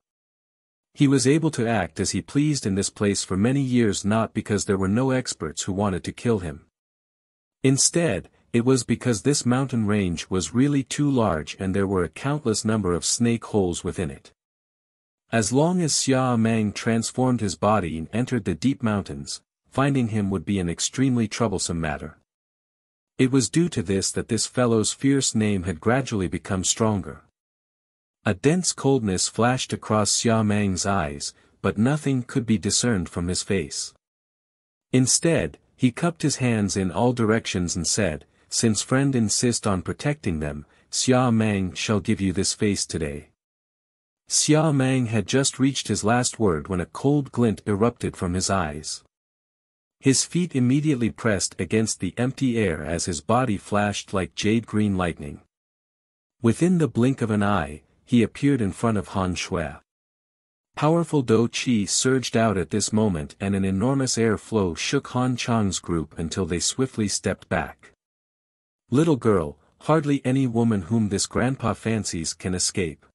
He was able to act as he pleased in this place for many years not because there were no experts who wanted to kill him. Instead, it was because this mountain range was really too large and there were a countless number of snake holes within it. As long as Xia Mang transformed his body and entered the deep mountains, finding him would be an extremely troublesome matter. It was due to this that this fellow's fierce name had gradually become stronger. A dense coldness flashed across Xia Mang's eyes, but nothing could be discerned from his face. Instead, he cupped his hands in all directions and said, Since friend insist on protecting them, Xia Mang shall give you this face today. Xia Mang had just reached his last word when a cold glint erupted from his eyes. His feet immediately pressed against the empty air as his body flashed like jade-green lightning. Within the blink of an eye, he appeared in front of Han Xue. Powerful Dou Qi surged out at this moment and an enormous air flow shook Han Chong's group until they swiftly stepped back. Little girl, hardly any woman whom this grandpa fancies can escape.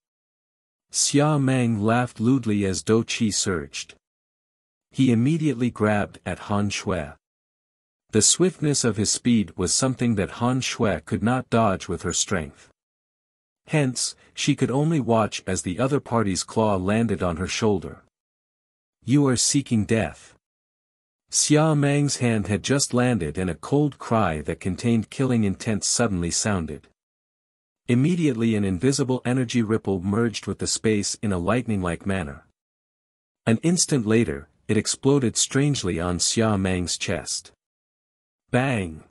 Xia Mang laughed lewdly as Dou Qi surged he immediately grabbed at Han Xue. The swiftness of his speed was something that Han Xue could not dodge with her strength. Hence, she could only watch as the other party's claw landed on her shoulder. You are seeking death. Xia Mang's hand had just landed and a cold cry that contained killing intent suddenly sounded. Immediately an invisible energy ripple merged with the space in a lightning-like manner. An instant later, it exploded strangely on Xia Mang's chest. Bang!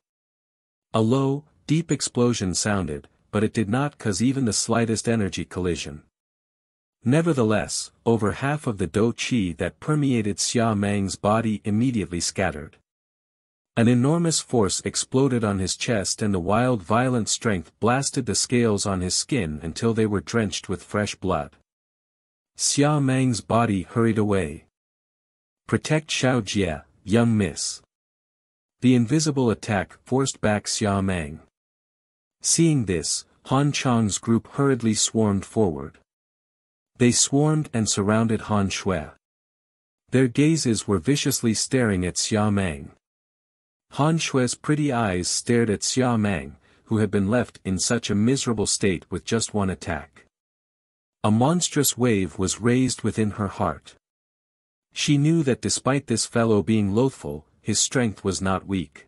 A low, deep explosion sounded, but it did not cause even the slightest energy collision. Nevertheless, over half of the Dou Qi that permeated Xia Mang's body immediately scattered. An enormous force exploded on his chest and the wild violent strength blasted the scales on his skin until they were drenched with fresh blood. Xia Mang's body hurried away. Protect Xiao Jie, young miss. The invisible attack forced back Xia Mang. Seeing this, Han Chong's group hurriedly swarmed forward. They swarmed and surrounded Han Xue. Their gazes were viciously staring at Xia Mang. Han Xue's pretty eyes stared at Xia Mang, who had been left in such a miserable state with just one attack. A monstrous wave was raised within her heart. She knew that despite this fellow being loathful, his strength was not weak.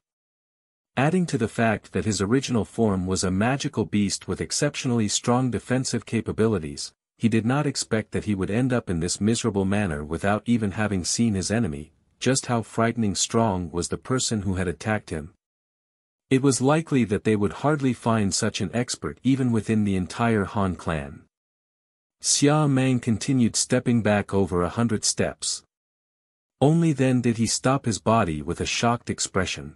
Adding to the fact that his original form was a magical beast with exceptionally strong defensive capabilities, he did not expect that he would end up in this miserable manner without even having seen his enemy, just how frightening strong was the person who had attacked him. It was likely that they would hardly find such an expert even within the entire Han clan. Xia Mang continued stepping back over a hundred steps. Only then did he stop his body with a shocked expression.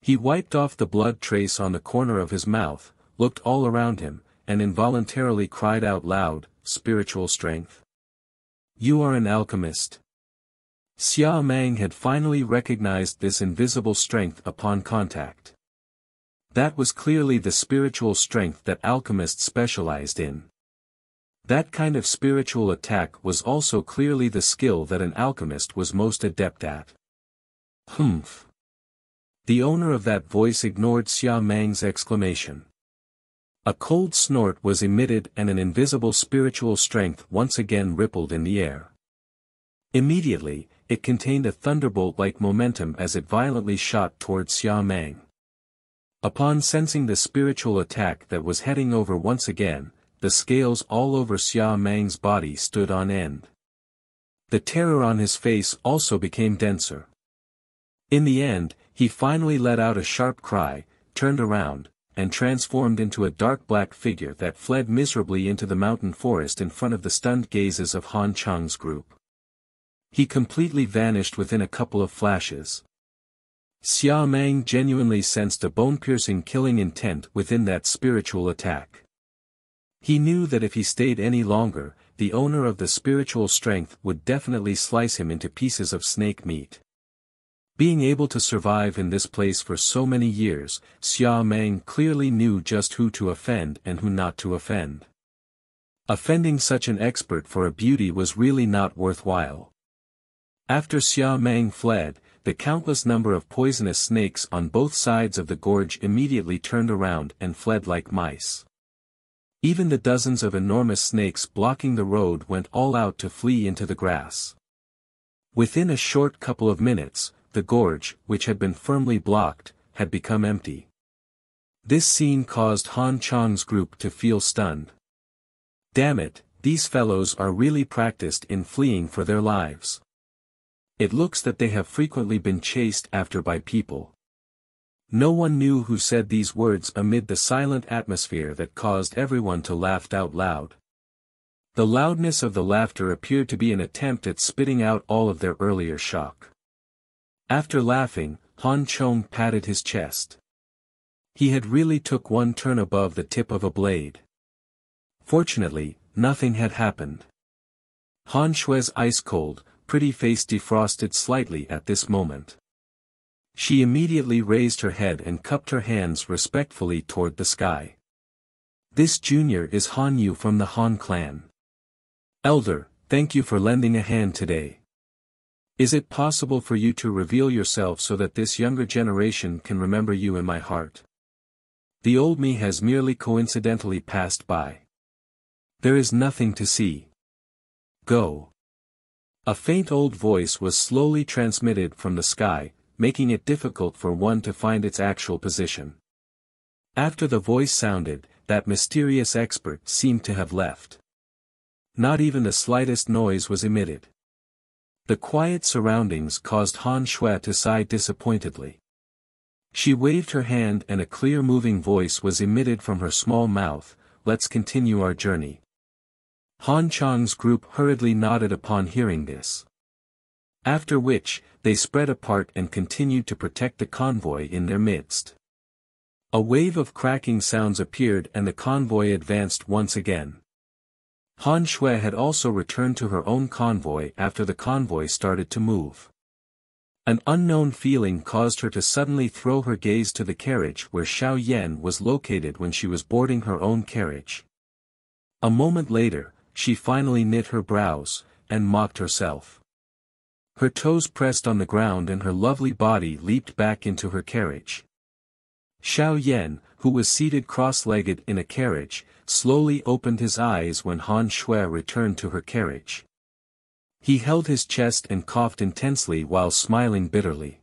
He wiped off the blood trace on the corner of his mouth, looked all around him, and involuntarily cried out loud, spiritual strength. You are an alchemist. Xia Mang had finally recognized this invisible strength upon contact. That was clearly the spiritual strength that alchemists specialized in. That kind of spiritual attack was also clearly the skill that an alchemist was most adept at. Humph. The owner of that voice ignored Xia Mang's exclamation. A cold snort was emitted and an invisible spiritual strength once again rippled in the air. Immediately, it contained a thunderbolt-like momentum as it violently shot towards Xia Mang. Upon sensing the spiritual attack that was heading over once again, the scales all over Xia Mang's body stood on end. The terror on his face also became denser. In the end, he finally let out a sharp cry, turned around, and transformed into a dark black figure that fled miserably into the mountain forest in front of the stunned gazes of Han Chong's group. He completely vanished within a couple of flashes. Xia Mang genuinely sensed a bone-piercing killing intent within that spiritual attack. He knew that if he stayed any longer, the owner of the spiritual strength would definitely slice him into pieces of snake meat. Being able to survive in this place for so many years, Xia Mang clearly knew just who to offend and who not to offend. Offending such an expert for a beauty was really not worthwhile. After Xia fled, the countless number of poisonous snakes on both sides of the gorge immediately turned around and fled like mice. Even the dozens of enormous snakes blocking the road went all out to flee into the grass. Within a short couple of minutes, the gorge, which had been firmly blocked, had become empty. This scene caused Han Chong's group to feel stunned. Damn it, these fellows are really practiced in fleeing for their lives. It looks that they have frequently been chased after by people. No one knew who said these words amid the silent atmosphere that caused everyone to laugh out loud. The loudness of the laughter appeared to be an attempt at spitting out all of their earlier shock. After laughing, Han Chong patted his chest. He had really took one turn above the tip of a blade. Fortunately, nothing had happened. Han Xue's ice-cold, pretty face defrosted slightly at this moment. She immediately raised her head and cupped her hands respectfully toward the sky. This junior is Han Yu from the Han clan. Elder, thank you for lending a hand today. Is it possible for you to reveal yourself so that this younger generation can remember you in my heart? The old me has merely coincidentally passed by. There is nothing to see. Go. A faint old voice was slowly transmitted from the sky, making it difficult for one to find its actual position. After the voice sounded, that mysterious expert seemed to have left. Not even the slightest noise was emitted. The quiet surroundings caused Han Xue to sigh disappointedly. She waved her hand and a clear moving voice was emitted from her small mouth, let's continue our journey. Han Chong's group hurriedly nodded upon hearing this. After which, they spread apart and continued to protect the convoy in their midst. A wave of cracking sounds appeared and the convoy advanced once again. Han Xue had also returned to her own convoy after the convoy started to move. An unknown feeling caused her to suddenly throw her gaze to the carriage where Xiao Yan was located when she was boarding her own carriage. A moment later, she finally knit her brows, and mocked herself. Her toes pressed on the ground and her lovely body leaped back into her carriage. Xiao Yan, who was seated cross-legged in a carriage, slowly opened his eyes when Han Xue returned to her carriage. He held his chest and coughed intensely while smiling bitterly.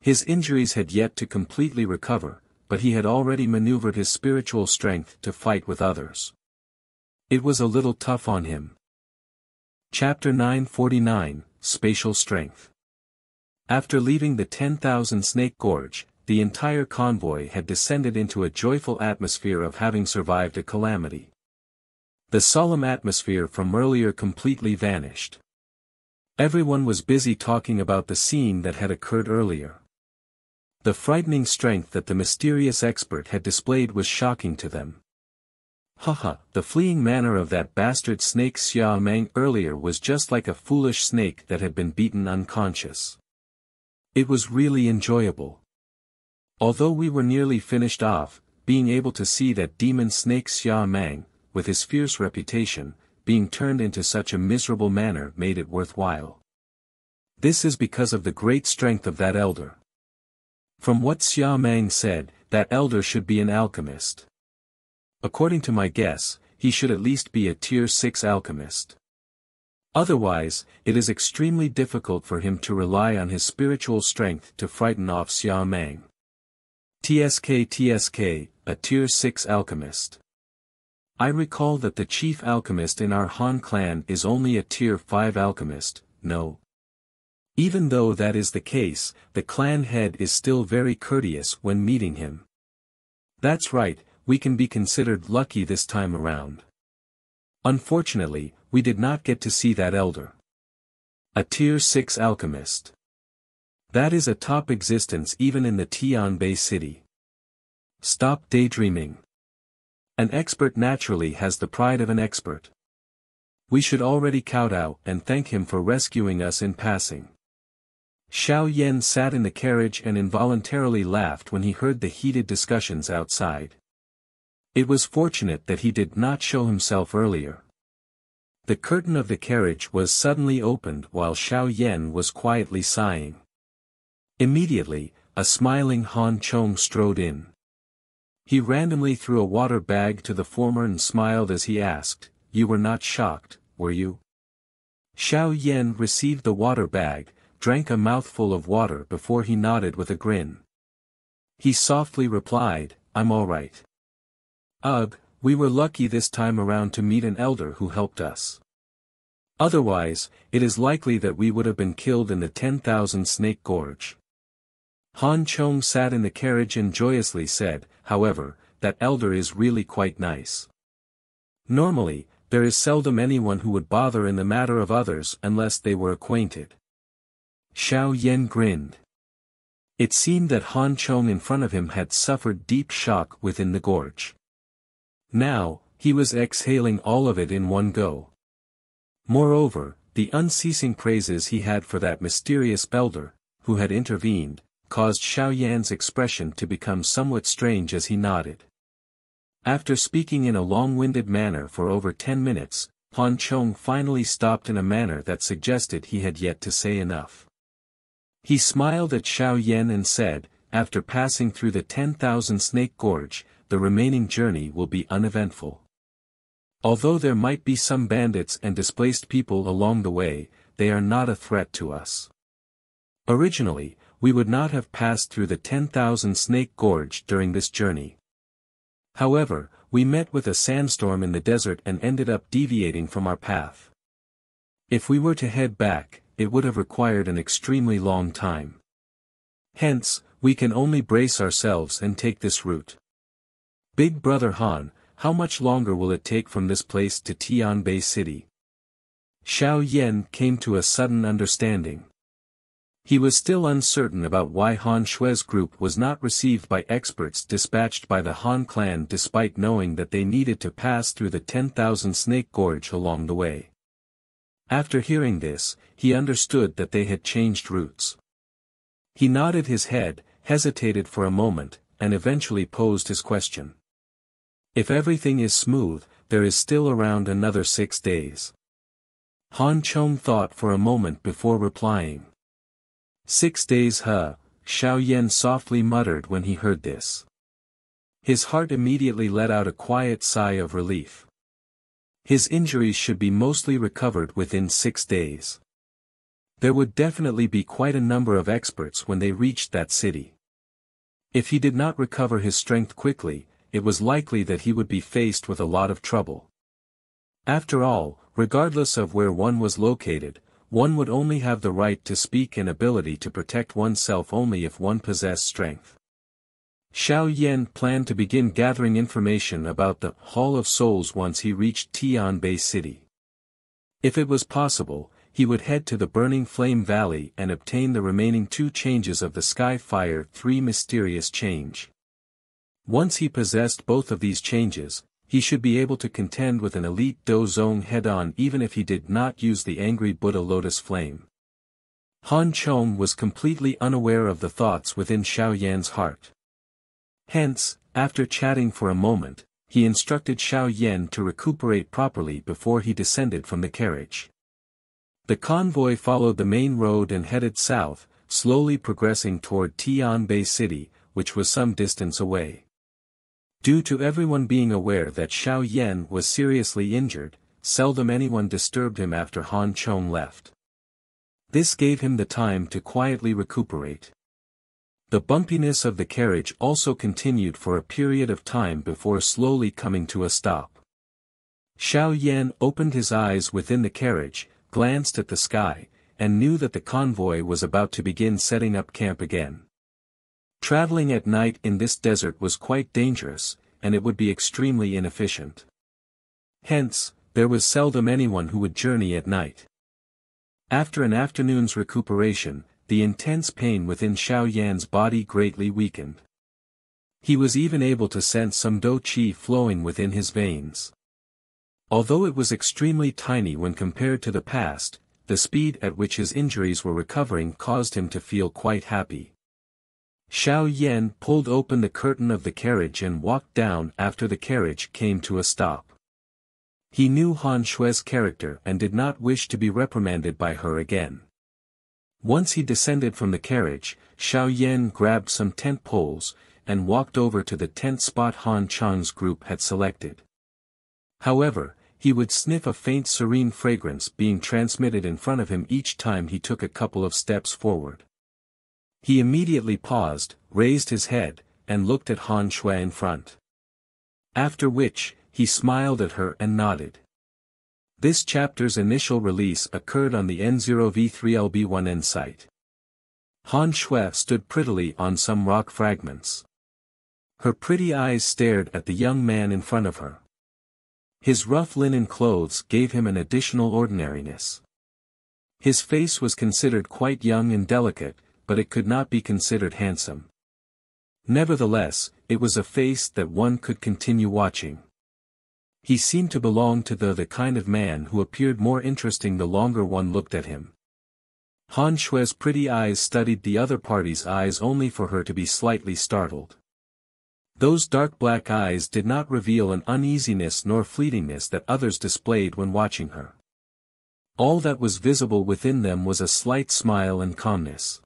His injuries had yet to completely recover, but he had already maneuvered his spiritual strength to fight with others. It was a little tough on him. Chapter 949, Spatial Strength After leaving the 10,000 Snake Gorge, the entire convoy had descended into a joyful atmosphere of having survived a calamity. The solemn atmosphere from earlier completely vanished. Everyone was busy talking about the scene that had occurred earlier. The frightening strength that the mysterious expert had displayed was shocking to them. Haha, the fleeing manner of that bastard snake Xia Mang earlier was just like a foolish snake that had been beaten unconscious. It was really enjoyable. Although we were nearly finished off, being able to see that demon snake Xia Mang, with his fierce reputation, being turned into such a miserable manner made it worthwhile. This is because of the great strength of that elder. From what Xia Mang said, that elder should be an alchemist. According to my guess, he should at least be a tier 6 alchemist. Otherwise, it is extremely difficult for him to rely on his spiritual strength to frighten off Xia Mang. TSK TSK, a tier 6 alchemist. I recall that the chief alchemist in our Han clan is only a tier 5 alchemist, no. Even though that is the case, the clan head is still very courteous when meeting him. That's right, we can be considered lucky this time around. Unfortunately, we did not get to see that elder. A tier 6 alchemist. That is a top existence even in the Tianbei city. Stop daydreaming. An expert naturally has the pride of an expert. We should already kowtow and thank him for rescuing us in passing. Xiao Yan sat in the carriage and involuntarily laughed when he heard the heated discussions outside. It was fortunate that he did not show himself earlier. The curtain of the carriage was suddenly opened while Xiao Yan was quietly sighing. Immediately, a smiling Han Chong strode in. He randomly threw a water bag to the former and smiled as he asked, You were not shocked, were you? Xiao Yan received the water bag, drank a mouthful of water before he nodded with a grin. He softly replied, I'm alright. Ugh, we were lucky this time around to meet an elder who helped us. Otherwise, it is likely that we would have been killed in the 10,000 Snake Gorge. Han Chong sat in the carriage and joyously said, however, that elder is really quite nice. Normally, there is seldom anyone who would bother in the matter of others unless they were acquainted. Xiao Yan grinned. It seemed that Han Chong in front of him had suffered deep shock within the gorge. Now, he was exhaling all of it in one go. Moreover, the unceasing praises he had for that mysterious elder, who had intervened, caused Xiao Yan's expression to become somewhat strange as he nodded. After speaking in a long-winded manner for over ten minutes, Han Chong finally stopped in a manner that suggested he had yet to say enough. He smiled at Xiao Yan and said, after passing through the 10,000 snake gorge, the remaining journey will be uneventful. Although there might be some bandits and displaced people along the way, they are not a threat to us. Originally, we would not have passed through the 10,000 Snake Gorge during this journey. However, we met with a sandstorm in the desert and ended up deviating from our path. If we were to head back, it would have required an extremely long time. Hence, we can only brace ourselves and take this route. Big Brother Han, how much longer will it take from this place to Tianbei City? Xiao Yan came to a sudden understanding. He was still uncertain about why Han Xue's group was not received by experts dispatched by the Han clan despite knowing that they needed to pass through the 10,000 snake gorge along the way. After hearing this, he understood that they had changed routes. He nodded his head, hesitated for a moment, and eventually posed his question. If everything is smooth, there is still around another six days. Han Chong thought for a moment before replying. Six days huh, Xiao Yan softly muttered when he heard this. His heart immediately let out a quiet sigh of relief. His injuries should be mostly recovered within six days. There would definitely be quite a number of experts when they reached that city. If he did not recover his strength quickly, it was likely that he would be faced with a lot of trouble. After all, regardless of where one was located, one would only have the right to speak and ability to protect oneself only if one possessed strength. Xiao Yan planned to begin gathering information about the Hall of Souls once he reached Tianbei City. If it was possible, he would head to the Burning Flame Valley and obtain the remaining two changes of the Sky Fire 3 Mysterious Change. Once he possessed both of these changes, he should be able to contend with an elite Dou Zong head-on even if he did not use the Angry Buddha Lotus Flame. Han Chong was completely unaware of the thoughts within Xiao Yan's heart. Hence, after chatting for a moment, he instructed Xiao Yan to recuperate properly before he descended from the carriage. The convoy followed the main road and headed south, slowly progressing toward Tianbei City, which was some distance away. Due to everyone being aware that Xiao Yan was seriously injured, seldom anyone disturbed him after Han Chong left. This gave him the time to quietly recuperate. The bumpiness of the carriage also continued for a period of time before slowly coming to a stop. Xiao Yan opened his eyes within the carriage, glanced at the sky, and knew that the convoy was about to begin setting up camp again. Traveling at night in this desert was quite dangerous, and it would be extremely inefficient. Hence, there was seldom anyone who would journey at night. After an afternoon's recuperation, the intense pain within Xiao Yan's body greatly weakened. He was even able to sense some Dou Qi flowing within his veins. Although it was extremely tiny when compared to the past, the speed at which his injuries were recovering caused him to feel quite happy. Xiao Yan pulled open the curtain of the carriage and walked down after the carriage came to a stop. He knew Han Xue's character and did not wish to be reprimanded by her again. Once he descended from the carriage, Xiao Yan grabbed some tent poles, and walked over to the tent spot Han Chong's group had selected. However, he would sniff a faint serene fragrance being transmitted in front of him each time he took a couple of steps forward. He immediately paused, raised his head, and looked at Han Xue in front. After which, he smiled at her and nodded. This chapter's initial release occurred on the N0V3LB1N site. Han Xue stood prettily on some rock fragments. Her pretty eyes stared at the young man in front of her. His rough linen clothes gave him an additional ordinariness. His face was considered quite young and delicate, but it could not be considered handsome. Nevertheless, it was a face that one could continue watching. He seemed to belong to the the kind of man who appeared more interesting the longer one looked at him. Han Xue's pretty eyes studied the other party's eyes only for her to be slightly startled. Those dark black eyes did not reveal an uneasiness nor fleetingness that others displayed when watching her. All that was visible within them was a slight smile and calmness.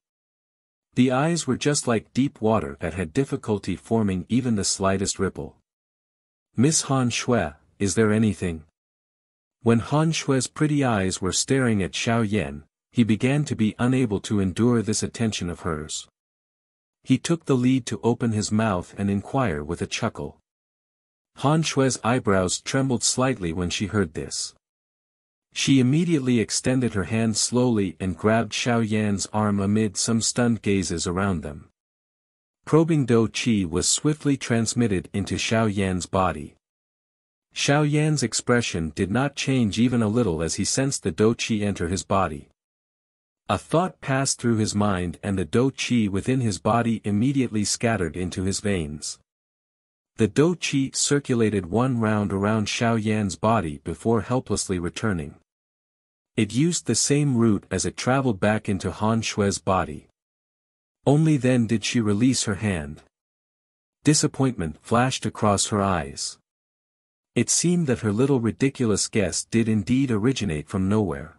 The eyes were just like deep water that had difficulty forming even the slightest ripple. Miss Han Xue, is there anything? When Han Xue's pretty eyes were staring at Xiao Yan, he began to be unable to endure this attention of hers. He took the lead to open his mouth and inquire with a chuckle. Han Xue's eyebrows trembled slightly when she heard this. She immediately extended her hand slowly and grabbed Xiao Yan's arm amid some stunned gazes around them. Probing Dou Qi was swiftly transmitted into Xiao Yan's body. Xiao Yan's expression did not change even a little as he sensed the Dou Qi enter his body. A thought passed through his mind and the Dou Qi within his body immediately scattered into his veins. The Dou Qi circulated one round around Xiao Yan's body before helplessly returning. It used the same route as it traveled back into Han Xue's body. Only then did she release her hand. Disappointment flashed across her eyes. It seemed that her little ridiculous guess did indeed originate from nowhere.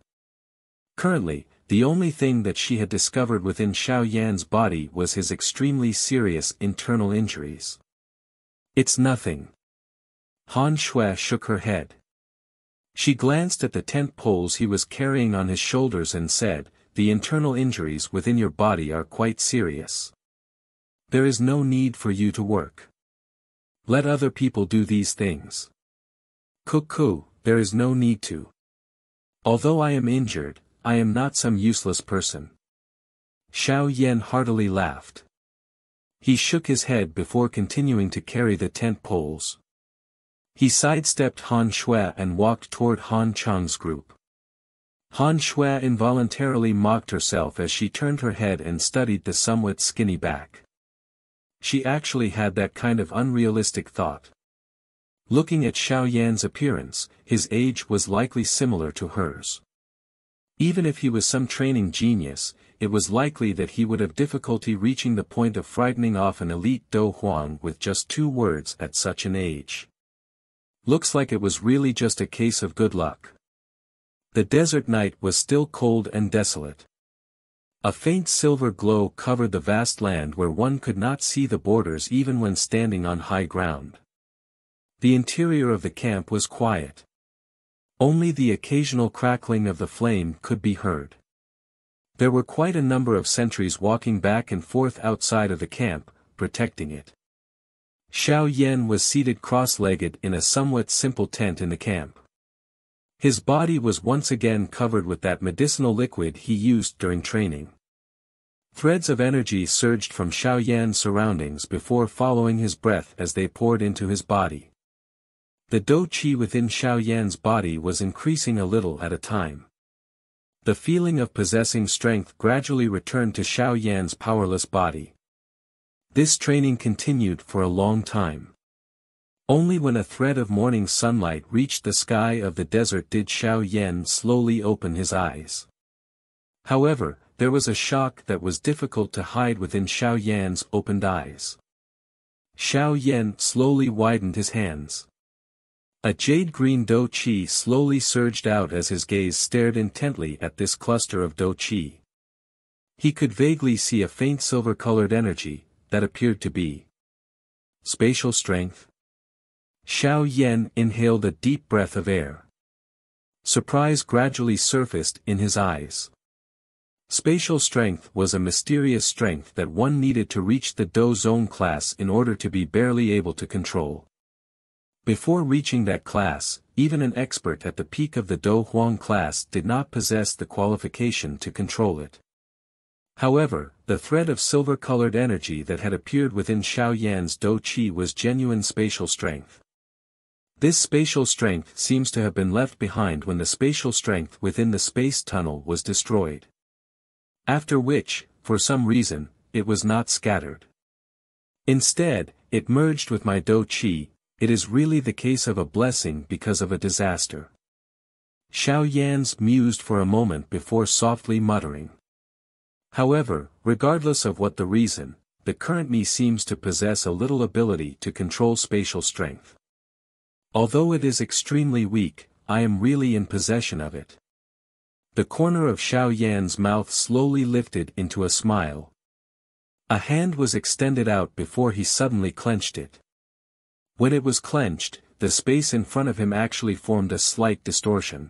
Currently, the only thing that she had discovered within Xiao Yan's body was his extremely serious internal injuries. It's nothing. Han Xue shook her head. She glanced at the tent poles he was carrying on his shoulders and said, the internal injuries within your body are quite serious. There is no need for you to work. Let other people do these things. Cuckoo, there is no need to. Although I am injured, I am not some useless person. Xiao Yan heartily laughed. He shook his head before continuing to carry the tent poles. He sidestepped Han Xue and walked toward Han Chong's group. Han Xue involuntarily mocked herself as she turned her head and studied the somewhat skinny back. She actually had that kind of unrealistic thought. Looking at Xiao Yan's appearance, his age was likely similar to hers. Even if he was some training genius, it was likely that he would have difficulty reaching the point of frightening off an elite Dou Huang with just two words at such an age. Looks like it was really just a case of good luck. The desert night was still cold and desolate. A faint silver glow covered the vast land where one could not see the borders even when standing on high ground. The interior of the camp was quiet. Only the occasional crackling of the flame could be heard. There were quite a number of sentries walking back and forth outside of the camp, protecting it. Xiao Yan was seated cross-legged in a somewhat simple tent in the camp. His body was once again covered with that medicinal liquid he used during training. Threads of energy surged from Xiao Yan's surroundings before following his breath as they poured into his body. The Dou Qi within Xiao Yan's body was increasing a little at a time. The feeling of possessing strength gradually returned to Xiao Yan's powerless body. This training continued for a long time. Only when a thread of morning sunlight reached the sky of the desert did Xiao Yan slowly open his eyes. However, there was a shock that was difficult to hide within Xiao Yan's opened eyes. Xiao Yan slowly widened his hands. A jade-green Dou Qi slowly surged out as his gaze stared intently at this cluster of Dou Qi. He could vaguely see a faint silver-colored energy, that appeared to be spatial strength, Xiao Yan inhaled a deep breath of air. Surprise gradually surfaced in his eyes. Spatial strength was a mysterious strength that one needed to reach the Dou Zong class in order to be barely able to control. Before reaching that class, even an expert at the peak of the Dou Huang class did not possess the qualification to control it. However, the thread of silver-colored energy that had appeared within Xiao Yan's Dou Qi was genuine spatial strength. This spatial strength seems to have been left behind when the spatial strength within the space tunnel was destroyed. After which, for some reason, it was not scattered. Instead, it merged with my Dou Qi, it is really the case of a blessing because of a disaster. Xiao Yan's mused for a moment before softly muttering. However, regardless of what the reason, the current me seems to possess a little ability to control spatial strength. Although it is extremely weak, I am really in possession of it. The corner of Xiao Yan's mouth slowly lifted into a smile. A hand was extended out before he suddenly clenched it. When it was clenched, the space in front of him actually formed a slight distortion.